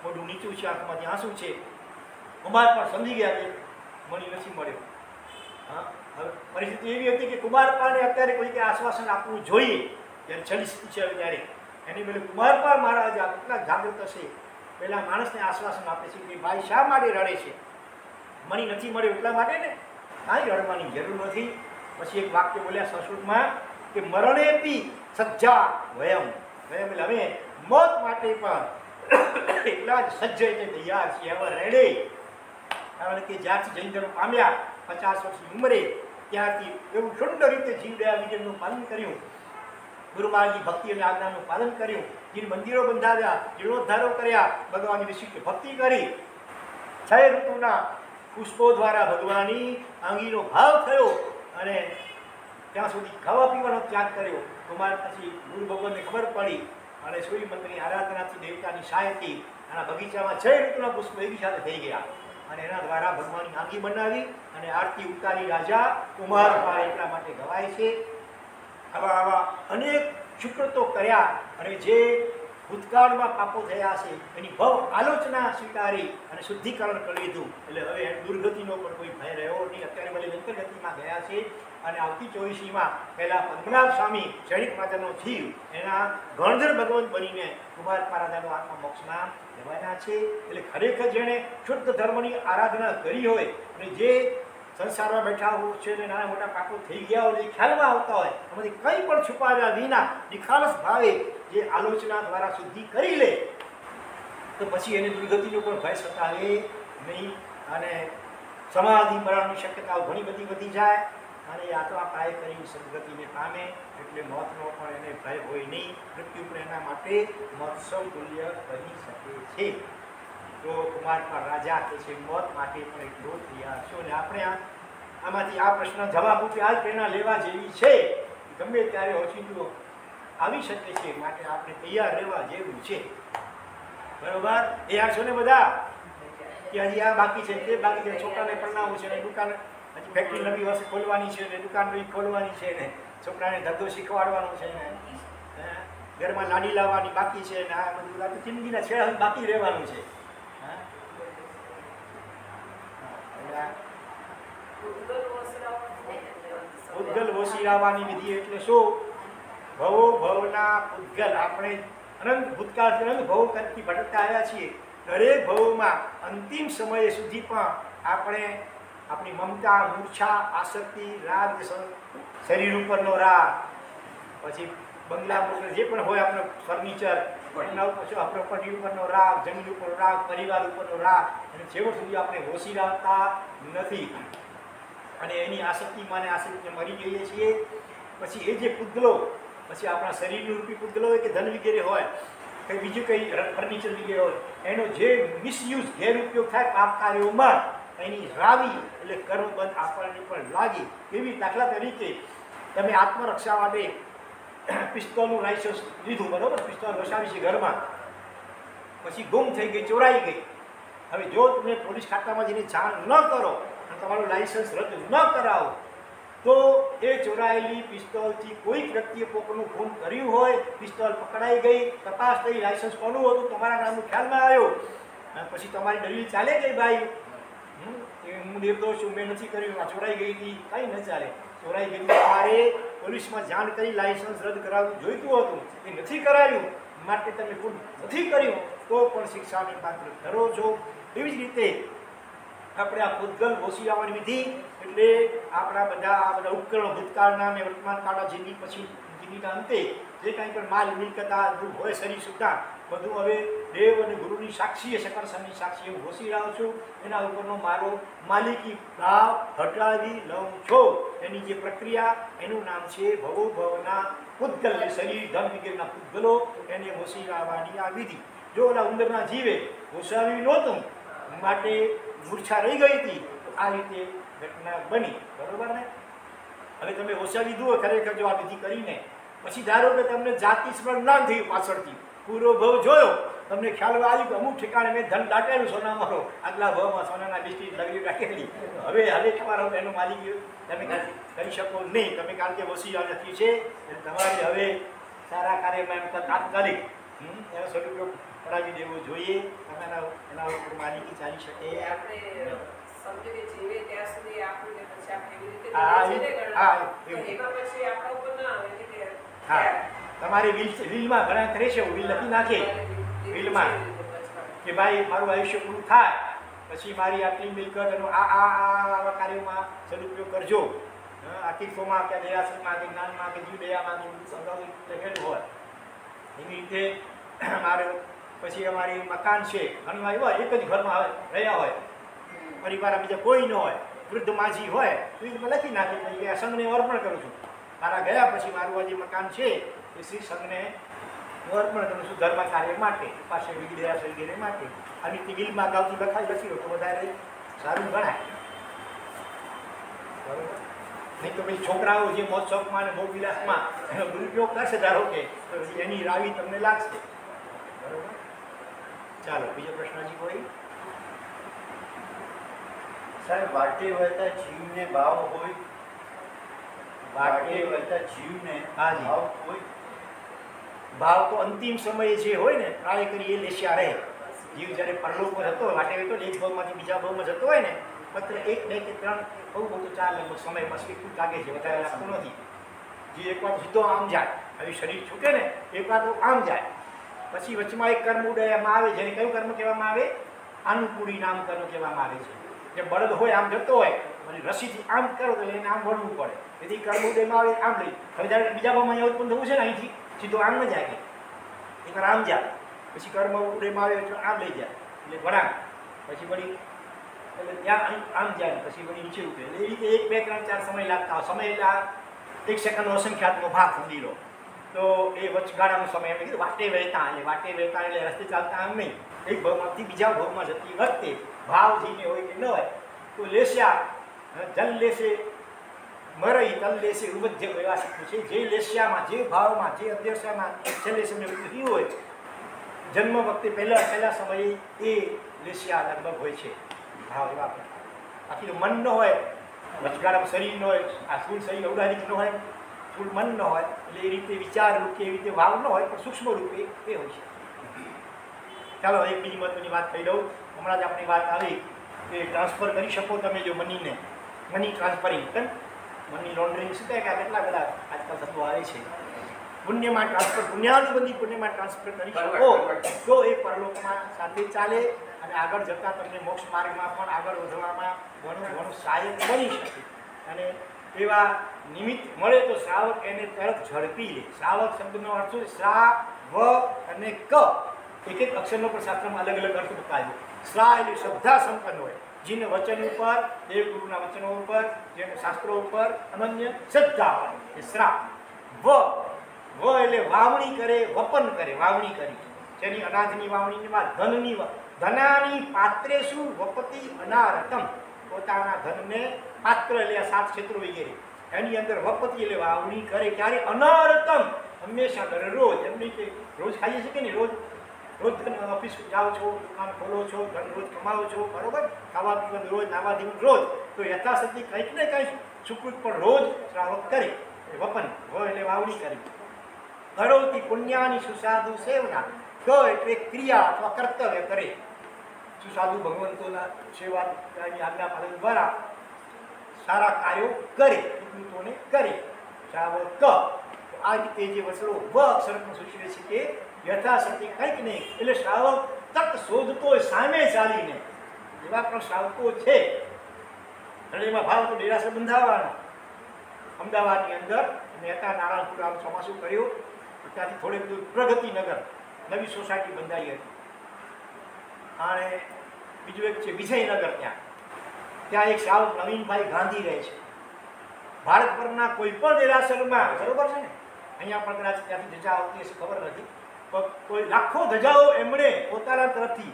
મોઢું નીચું છે, આંખમાંથી આંસુ છે. કુમાર પણ સમજી ગયા કે મણી નથી મળ્યો. હા? હવે પરિસ્થિતિ એવી હતી કે કુમારપાને અત્યારે કોઈકે આશ્વાસન આપવું જોઈએ. જ્યારે છેલ્લી સ્થિતિ છે ત્યારે. એની બદલે કુમારપા મહારાજ કેટલા જાગૃત હશે. પહેલાં માણસને આશ્વાસન આપે છે કે ભાઈ શા માટે રડે છે? મણી નથી મળ્યો એટલા માટે ને કાંઈ રડવાની જરૂર નથી. પછી એક વાક્ય બોલ્યા સંસ્કૃતમાં કે મરણે પી સજ્જા વયમ. વયમ એટલે અમે મોત માટે પણ એટલા જ સજ્જ એટલે તૈયાર છીએ હવે રેડે કારણ કે જ્યાંથી જૈન ધર્મ પામ્યા, પચાસ વર્ષની ઉંમરે ત્યાંથી એવું સુંદર રીતે જીવડયા વિજયનું પાલન કર્યું. ગુરુ મહારાજની ભક્તિ અને આજ્ઞાનું પાલન કર્યું. જીન મંદિરો બંધાવ્યા, જીર્ણોદ્ધારો કર્યા ભગવાનની વિશિષ્ટ ભક્તિ કરી. છ ઋતુના પુષ્પો દ્વારા ભગવાનની આંગીનો ભાવ થયો અને ત્યાં સુધી ખાવા પીવાનો ત્યાગ કર્યો. કુમાર પછી ગુરુ ભગવાનને ખબર પડી અને સૂર્ય આરાધનાથી દેવતાની સહાયથી આના બગીચામાં છ ઋતુના પુષ્પો એકી સાથે થઈ ગયા. અને એના દ્વારા ભગવાનની આંગી બનાવી અને આરતી ઉતારી રાજા કુમાર એટલા માટે ગવાય છે. આવા આવા અનેક શુક્રતો કર્યા અને જે ભૂતકાળમાં પાપો થયા છે, એની ભવ આલોચના સ્વીકારી અને શુદ્ધિકરણ કરી લીધું. એટલે હવે દુર્ગતિનો પણ કોઈ ભય રહ્યો નહીં. અત્યારે ભલે અંતર્ગતિમાં ગયા છે અને આવતી ચોવીસીમાં પહેલાં પદ્મનાભ સ્વામી ક્ષણિક માતાનો જીવ, એના ગણધર ભગવંત બનીને કુમાર પારાદાનો આત્મા મોક્ષમાં લેવાના છે. એટલે ખરેખર જેણે શુદ્ધ ધર્મની આરાધના કરી હોય અને જે સંસારમાં બેઠા હોય છે અને નાના મોટા પાકો થઈ ગયા હોય એ ખ્યાલમાં આવતા હોય, એમાંથી કંઈ પણ છુપાવ્યા વિના નિખાલસ ભાવે જે આલોચના દ્વારા શુદ્ધિ કરી લે, તો પછી એને દુર્ગતિનો પણ ભય સતાવે નહીં. અને સમાધિ મરણની શક્યતાઓ ઘણી બધી વધી જાય અને આત્મા પાય કરી સદગતિને પામે, એટલે મોતનો પણ એને ભય હોય નહીં. મૃત્યુ પણ એના માટે મહોત્સવ તુલ્ય બની શકે છે. તો કુમાર પર રાજા કે છે, મોત માટે પણ એટલો તૈયાર છો અને આપણે આ આમાંથી આ પ્રશ્ન જવાબ રૂપે આ પ્રેરણા લેવા જેવી છે. ગમે ત્યારે ઓચિંતું આવી શકે છે, માટે આપણે તૈયાર રહેવા જેવું છે. બરોબર? તૈયાર છો ને બધા? કે હજી આ બાકી છે, તે બાકી છે, છોકરાને પરણાવવું છે ને દુકાન હજી ફેક્ટરી નવી વસ્તુ ખોલવાની છે ને દુકાન નવી ખોલવાની છે ને છોકરાને ધંધો શીખવાડવાનો છે ને. ઘરમાં લાડી લાવવાની બાકી છે ને આ બધું. જિંદગીના છેડા બાકી રહેવાનું છે. ઉદ્ગલ વસીરાવાની વિધિ એટલે શું? ભવો ભવના ઉદ્ગલ. આપણે અનંત ભૂતકાળ અનંત ભવ કરતી ભટકતા આવ્યા છીએ. દરેક ભવોમાં અંતિમ સમયે સુધી પણ આપણે આપણી મમતા, મૂર્છા, આસક્તિ, રાગ શરીર ઉપરનો રાગ, પછી બંગલા જે પણ હોય આપણું ફર્નિચર પતિ ઉપરનો રાગ જમીન ઉપરનો રાગ, પરિવાર ઉપરનો રાગ, અને સુધી આપણે હોશી રાખતા નથી. અને એની આસક્તિમાં ને આસક્તિને મરી જઈએ છીએ. પછી એ જે પૂતગલો પછી આપણા શરીરનું રૂપી પૂતગલો હોય કે ધન વગેરે હોય કે બીજું કંઈ ફર્નિચર વગેરે હોય, એનો જે મિસયુઝ ગેરઉપયોગ થાય પાપ કાર્યોમાં, એની રાવી એટલે કર્મબંધ આપણને પણ લાગી. એવી દાખલા તરીકે તમે આત્મરક્ષા માટે પિસ્તોલનું લાઇસન્સ લીધું, બરાબર? પિસ્તોલ વસાવી છે ઘરમાં. પછી ગુમ થઈ ગઈ, ચોરાઈ ગઈ. હવે જો તમે પોલીસ ખાતામાં જઈને જાણ ન કરો અને તમારું લાઇસન્સ રદ ન કરાવો, તો એ ચોરાયેલી પિસ્તોલથી કોઈક વ્યક્તિએ પોતાનું ખૂન કર્યું હોય, પિસ્તોલ પકડાઈ ગઈ, તપાસ થઈ લાઇસન્સ કોનું હતું, તમારા નામનું ખ્યાલમાં આવ્યો. પછી તમારી દલીલ ચાલે ગઈ, ભાઈ? હું નિર્દોષ છું, મેં નથી કર્યું, આ ચોરાઈ ગઈ હતી, કંઈ ન ચાલે. ચોરાઈ ગયું. મારે પોલીસમાં જાણ કરી, લાયસન્સ રદ કરાવવું જોઈતું હતું. એ નથી કરાયું. માટે તમે ખૂન નથી કર્યું તો પણ શિક્ષાને પાત્ર ઠરો છો. એવી જ રીતે આપણે આ ભૂતગલ ઘોસી આવવાની વિધિ, એટલે આપણા બધા, આ બધા ઉપકરણો, ભૂતકાળના અને વર્તમાન કાળના જિંદગી પછી જિંદગીના અંતે જે કાંઈ પણ માલ, મિલકત, આ હોય શરીર સુધા બધું હવે દેવ અને ગુરુની સાક્ષીએ સકળસની સાક્ષી હું ઘોષી રહ્યો છું. એના ઉપરનો મારો માલિકી ભાવ હટાવી લઉં છો. એની જે પ્રક્રિયા, એનું નામ છે ભવો ભવના પૂતગલ શરીર ધન વગેરેના પૂતગલો એને ઘોષી લાવવાની આ વિધિ. જો ઓલા ઉંદરના જીવે ઘોષાવી નહોતું, માટે મૂર્છા રહી ગઈ હતી આ રીતે ઘટના બની. બરોબર ને? હવે તમે ઓછા લીધું ખરેખર જો આ વિધિ કરીને પછી ધારો કે તમને જાતિ સ્મરણ ના થયું પાછળથી પૂરો ભવ જોયો તમને ખ્યાલ આવ્યું કે અમુક ઠેકાણે મેં ધન દાટેલું સોના મારો આગલા ભાવમાં સોનાના બિસ્કીટ લગડી રાખેલી. હવે હવે તમારો એનો માલિક તમે કરી શકો નહીં. તમે કારણ કે વસીલા નથી છે તમારે હવે સારા કાર્યમાં એમ તાત્કાલિક એનો સદુપયોગ કરાવી દેવો જોઈએ. તમારા એના ઉપર માલિકી ચાલી શકે. આપણે જીવે ત્યાં સુધી આપણને પછી આપણે એવી રીતે હા, એવું. પછી આપણા ઉપર ના આવે. એટલે કે હા. તમારી વિલ વિલમાં ઘણા કરે છે વિલ લખી નાખે વિલમાં કે ભાઈ મારું આયુષ્ય પૂરું થાય પછી મારી આટલી મિલકત એનો આ આ આવા કાર્યોમાં સદુપયોગ કરજો. આ તીર્થોમાં કે દયાશ્રીમાં કે જ્ઞાનમાં કે જીવદયામાં લખેલું હોય. એવી રીતે મારે પછી અમારી મકાન છે. ઘણીવાર એવા એક જ ઘરમાં રહ્યા હોય. પરિવાર બીજા કોઈ ન હોય. વૃદ્ધ માજી હોય તો એ લખી નાખી પછી આ સંઘને અર્પણ કરું છું. મારા ગયા પછી મારું આ જે મકાન છે, એ શ્રી સંઘને હું અર્પણ કરું છું ધર્મ કાર્ય માટે, પાસે વિગ્રહ વગેરે માટે. અને તે બિલમાં અગાઉથી લખાઈ લખી તો વધારે સારું ગણાય. બરોબર? નહીં તો પછી છોકરાઓ જે મોજ શોખમાં અને ભોગ વિલાસમાં, એનો દુરુપયોગ કરશે ધારો કે એની રાવી તમને લાગશે. બરોબર? ચાલો, બીજો પ્રશ્ન હજી કોઈ? સાહેબ, વાટે વહેતા જીવને ભાવ હોય વાટે વહેતા જીવને. ભાવ હોય ભાવ તો અંતિમ સમયે જે હોય ને પ્રાય કરી એ લેશિયા રહે. જીવ જ્યારે પરલોકમાં જતો હોય વાટે તો એક ભાવમાંથી બીજા ભાવમાં જતો હોય ને માત્ર એક બે કે ત્રણ બહુ બધું ચાર લગભગ સમય પછી ખૂબ લાગે છે વધારે લાગતું નથી. જે એકવાર સીધો આમ જાય હવે શરીર છૂટે ને એકવાર તો આમ જાય. પછી વચમાં એક કર્મ ઉદયમાં આવે જેને કયું કર્મ કહેવામાં આવે? અનુકૂળી નામ કર્મ કહેવામાં આવે છે. જે બળદ હોય આમ જતો હોય અને રસીથી આમ કરો તો એને આમ વળવું પડે. તેથી કર્મ ઉદયમાં આવે, આમ લઈ. હવે જ્યારે બીજા ભાવમાં અહીંયા ઉત્પન્ન થવું છે ને અહીંથી, સીધો આમ ન કે એકવાર આમ જાય પછી કર્મ ઉદયમાં આવે એટલે આમ લઈ જાય એટલે વળાંક. પછી વળી એટલે ત્યાં આમ જાય પછી વળી નીચે ઉતરે. એટલે એ રીતે એક, બે, ત્રણ, ચાર સમય લાગતા સમય આ એક સેકન્ડનો અસંખ્યાતનો ભાગ સમજી લો. તો એ વચગાળાનો સમય એમ કીધું, વાટે વહેતા. એટલે વાટે વહેતા એટલે રસ્તે ચાલતા આમ નહીં. એક ભાવમાંથી બીજા ભાવમાં જતી વખતે ભાવ જીને હોય કે ન હોય, તો લેસ્યા જલ લેશે, મરઈ તલ લેશે ઉબજ એવા શીખ્યું છે, જે લેશિયામાં, જે ભાવમાં, જે અધ્યક્ષામાં છેલ્લે સમય થયું હોય, જન્મ વખતે પહેલા પહેલા સમયે એ લેશિયા લગભગ હોય છે. ભાવ એવા આખી મન ન હોય વચગાળામાં શરીર ન હોય, આ સ્થૂળ શરીર ઔદારિક ન હોય, સ્થૂળ મન ન હોય, એટલે એ રીતે વિચાર રૂપે એવી રીતે ભાવ ન હોય, પણ સૂક્ષ્મ રૂપે એ હોય છે. ચાલો, એક બીજી મહત્વની વાત કહી દઉં. હમણાં જ આપણી વાત આવી કે ટ્રાન્સફર કરી શકો તમે જો મનીને. મની ટ્રાન્સફરિંગ મની લોન્ડરિંગ શું કહે કે આ કેટલા બધા આજકાલ થતું આવે છે. પુણ્યમાં ટ્રાન્સફર પુણ્યાનુબંધી પુણ્યમાં ટ્રાન્સફર કરી શકો. તો એ પરલોકમાં સાથે ચાલે અને આગળ જતાં તમને મોક્ષ માર્ગમાં પણ આગળ વધવામાં ઘણું ઘણું સહાયક બની શકે. અને એવા નિમિત્ત મળે તો શ્રાવક એને તરત ઝડપી લે. શ્રાવક શબ્દનો અર્થ શું છે? શ્રા વ અને ક. એક એક અક્ષરનો પણ શાસ્ત્રમાં અલગ અલગ અર્થ બતાવ્યો. શ્રા એટલે શ્રદ્ધા સંપન્ન હોય. જીને વચન ઉપર, દેવ ગુરુના વચનો ઉપર જેને શાસ્ત્રો ઉપર અનન્ય શ્રદ્ધા એ શ્રાપ. વ. વ એટલે વાવણી કરે, વપન કરે, વાવણી કરી. જેની અનાજની વાવણીમાં ધનની ધનાની પાત્રે શું? વપતિ અનારતમ. પોતાના ધનને પાત્ર એટલે સાત ક્ષેત્રો વગેરે. એની અંદર વપતિ એટલે વાવણી કરે ક્યારે? અનારતમ. હંમેશા દરરોજ એમની કે રોજ ખાઈએ છીએ કે નહીં? રોજ રોજ તમે ઓફિસ જાઓ છો, દુકાન ખોલો છો ધન રોજ કમાવો છો, બરોબર? ખાવા પીવાનું રોજ, નાવા દીવું રોજ. તો યથાશક્તિ કંઈક ને કંઈક સુકૃત પણ રોજ શ્રાવક કરે વપન વ એટલે વાવણી કરી. કરોતી પુણ્યાની સુસાધુ સેવના, ક એટલે ક્રિયા અથવા કર્તવ્ય કરે. સુસાધુ ભગવંતોના સેવા આજ્ઞા પાલન દ્વારા સારા કાર્યો કરે વિકૃતોને કરે. શ્રાવક ક. આ રીતે જે વસરો વ અક્ષર પણ સૂચવે છે કે યથાશક્તિ કંઈક નહીં. એટલે શ્રાવક તક શોધતો સામે ચાલીને. એવા પણ શ્રાવકો છે. હૃદયમાં ભાવ તો ડેરાસર બંધાવવાનો અમદાવાદની અંદર નેતા નારાયણપુર આમ ચોમાસું કર્યું. ત્યાંથી થોડેક દૂર પ્રગતિનગર, નવી સોસાયટી બંધાઈ હતી. અને બીજું એક છે વિજયનગર ત્યાં. ત્યાં એક શ્રાવક નવીનભાઈ ગાંધી રહે છે. ભારતભરના કોઈ પણ દેરાસરમાં, બરોબર છે ને? અહીંયા પણ કદાચ ત્યાંથી જજા આવતી હશે, ખબર નથી. કોઈ લાખો ધજાઓ એમણે પોતાના તરફથી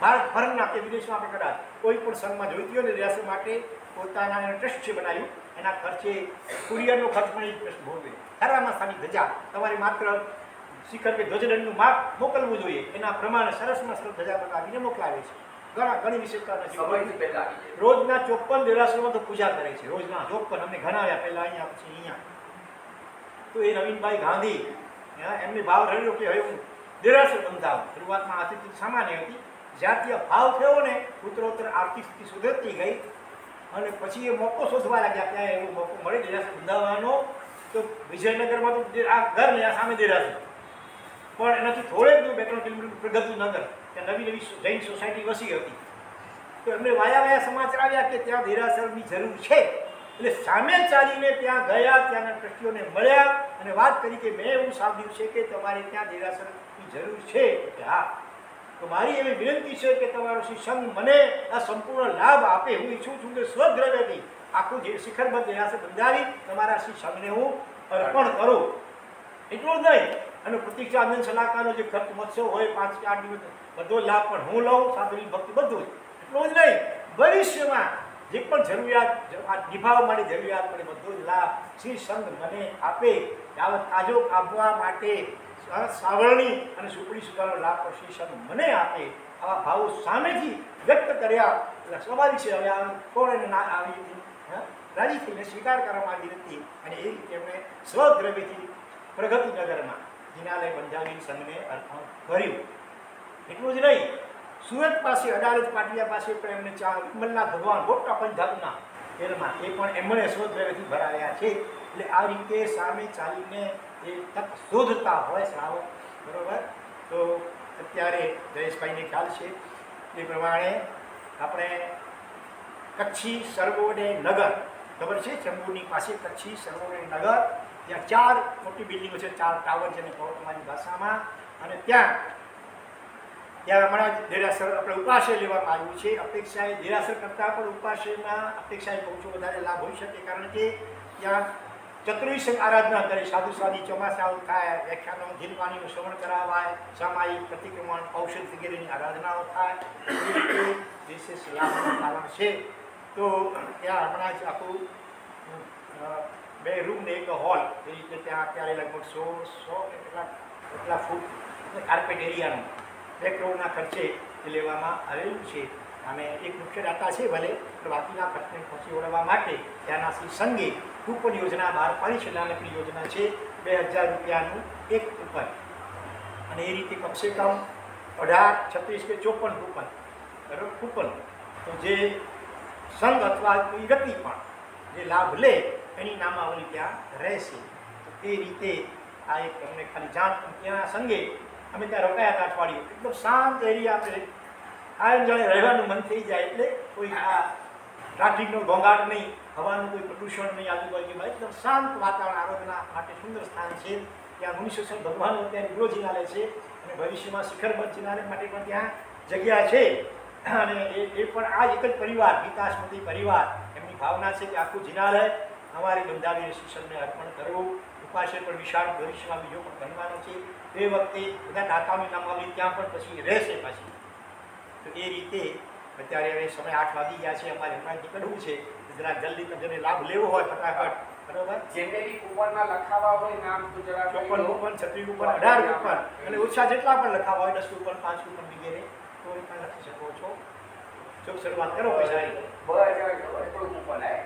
ભારતભરના કે વિદેશમાં પણ કદાચ કોઈ પણ સંઘમાં જોઈતી હોય ને દેરાસર માટે પોતાના ટ્રસ્ટ છે બનાવ્યું એના ખર્ચે કુરિયરનો ખર્ચ પણ એ ટ્રસ્ટ ભોગવે. સારામાં સારી ધજા. તમારે માત્ર શિખર કે ધ્વજદંડનું માપ મોકલવું જોઈએ. એના પ્રમાણે સરસમાં સરસ ધજા બનાવીને મોકલાવે છે. ઘણા ઘણી વિશેષતા રોજના ચોપન દેરાસરમાં તો પૂજા કરે છે. રોજના ચોપન અમને ઘણા આવ્યા. પહેલા અહીંયા પછી અહીંયા. તો એ નવીનભાઈ ગાંધી એમને ભાવ રહ્યો કે હવે હું દેરાસર બંધાવું શરૂઆતમાં આ સ્થિતિ સામાન્ય હતી. જ્યારથી ભાવ થયો ને, ઉત્તરોત્તર આર્થિક સ્થિતિ સુધરતી ગઈ અને પછી એ મોકો શોધવા લાગ્યા ત્યાં એવો મોકો મળે દેરાસર બંધાવવાનો તો વિજયનગરમાં તો આ ઘર ને આ સામે દેરાસર પણ એનાથી થોડેક દૂર બે ત્રણ કિલોમીટર પ્રગતિ નગર, ત્યાં નવી નવી જૈન સોસાયટી વસી હતી. તો એમને વાયા વાયા સમાચાર આવ્યા કે ત્યાં દેરાસરની જરૂર છે. એટલે સામે ચાલીને ત્યાં ગયા, ત્યાંના ટ્રસ્ટીઓને મળ્યા અને વાત કરી કે મેં એવું સાંભળ્યું છે કે તમારે ત્યાં દેરાસરની જરૂર છે. કે હા. તો મારી એવી વિનંતી છે કે તમારો શ્રી મને આ સંપૂર્ણ લાભ આપે. હું ઈચ્છું છું કે સ્વગ્રહથી આખું જે શિખરબદ્ધ દેરાસર બંધાવી તમારા શ્રી હું અર્પણ કરું. એટલું જ નહીં. અને પ્રતિક્ષા આનંદ સલાહકારનો જે ખર્ચ મહોત્સવ હોય, પાંચ ચાર દિવસ, બધો લાભ પણ હું લઉં સાધુની ભક્તિ બધું એટલું જ નહીં. ભવિષ્યમાં જે પણ જરૂરિયાત આ નિભાવવા માટે જરૂરિયાત પડે બધો જ લાભ શ્રી સંઘ મને આપે. યાવત કાજો આપવા માટે સાવરણી અને સુપડી સુધારો લાભ પણ શ્રી સંઘ મને આપે. આવા ભાવો સામેથી વ્યક્ત કર્યા. એટલે સ્વાભાવિક છે હવે આ કોણ ના આવી હતી? રાજી થઈને સ્વીકાર કરવામાં આવી હતી અને એ રીતે એમણે સ્વદ્રવ્યથી પ્રગતિનગરમાં જિનાલય બંધાવી સંઘને અર્પણ કર્યું. એટલું જ નહીં સુરત પાસે, અડાલજ પાટિયા પાસે પણ એમને ચા વિમલના ભગવાન મોટા પંજાબના તેલમાં એ પણ એમણે સ્વદ્રવ્યથી ભરાવ્યા છે. એટલે આ રીતે સામે ચાલીને એ તક શોધતા હોય શ્રાવક, બરાબર? તો અત્યારે જયેશભાઈને ખ્યાલ છે. એ પ્રમાણે આપણે કચ્છી સર્વોદય નગર, ખબર છે? ચંબુની પાસે કચ્છી સર્વોદય નગર, ત્યાં ચાર મોટી બિલ્ડિંગો છે, ચાર ટાવર જેને કહો તમારી ભાષામાં. અને ત્યાં ત્યાં હમણાં જ દેરાસર આપણે ઉપાશ્રય લેવામાં આવ્યું છે. અપેક્ષાએ દેરાસર કરતાં પણ ઉપાશ્રયમાં અપેક્ષાએ બહુ વધારે લાભ હોઈ શકે, કારણ કે ત્યાં ચતુર્વિસંગ આરાધના કરે, સાધુ સાધી ચોમાસા થાય, વ્યાખ્યાનો ધીરવાણીનું શ્રવણ કરાવાય, સામાયિક પ્રતિક્રમણ, ઔષધ વગેરેની આરાધનાઓ થાય. વિશેષ લાભનું કારણ છે. તો ત્યાં હમણાં જ આખું બે રૂમ ને એક હોલ, એ રીતે ત્યાં અત્યારે લગભગ સો સો કેટલા કેટલા ફૂટ કાર્પેટ એરિયાનું બે કરોડના ખર્ચે લેવામાં આવેલું છે. અને એક મુખ્ય દાતા છે ભલે બાકીના ખર્ચને પહોંચી વળવા માટે ત્યાંના શ્રી સંઘે કૂપન યોજના બહાર પાડી છે. નાનકડી યોજના છે બે હજાર રૂપિયાનું એક કૂપન. અને એ રીતે કમસે કમ અઢાર, છત્રીસ કે ચોપન કૂપન. બરાબર? કૂપન. તો જે સંઘ અથવા કોઈ વ્યક્તિ પણ જે લાભ લે, એની નામાવલી ત્યાં રહેશે. તો એ રીતે આ એક તમને ખાલી જાણ ત્યાં સંઘે અમે ત્યાં રોકાયા હતા અઠવાડિયું. એકદમ શાંત એરિયા આપણે આયન જાણે રહેવાનું મન થઈ જાય એટલે કોઈ આ ટ્રાફિકનો ઘોંઘાટ નહીં, હવાનું કોઈ પ્રદૂષણ નહીં આજુબાજુમાં એકદમ શાંત વાતાવરણ, આરોગ્યના માટે સુંદર સ્થાન છે. ત્યાં મુનિશોષણ ભગવાન ત્યાં ગૃહ જિનાલય છે અને ભવિષ્યમાં શિખરબદ્ધ જિનાલય માટે પણ ત્યાં જગ્યા છે. અને એ એ પણ આ એક જ પરિવાર ગીતા સ્મૃતિ પરિવાર. એમની ભાવના છે કે આખું જિનાલય અમારી બંધાવી શિક્ષણને અર્પણ કરવું. ઉપાસે પણ વિશાળ ભવિષ્યમાં બીજો પણ બનવાનો છે. એ વખતે બધા દાતાઓની નામાવલી ત્યાં પણ પછી રહેશે પછી તો એ રીતે અત્યારે હવે સમય આઠ વાગી ગયા છે અમારે હમણાં નીકળવું છે જરા જલ્દી તમે લાભ લેવો હોય ફટાફટ બરોબર જેમને બી કૂપનમાં લખાવા હોય નામ તો જરા ચોપન દો. કૂપન અઢાર કૂપન અને ઓછા જેટલા પણ લખાવા હોય દસ કૂપન પાંચ કૂપન વગેરે તો એ પણ લખી શકો છો જો શરૂઆત કરો પૈસાની બસ, કૂપન આવે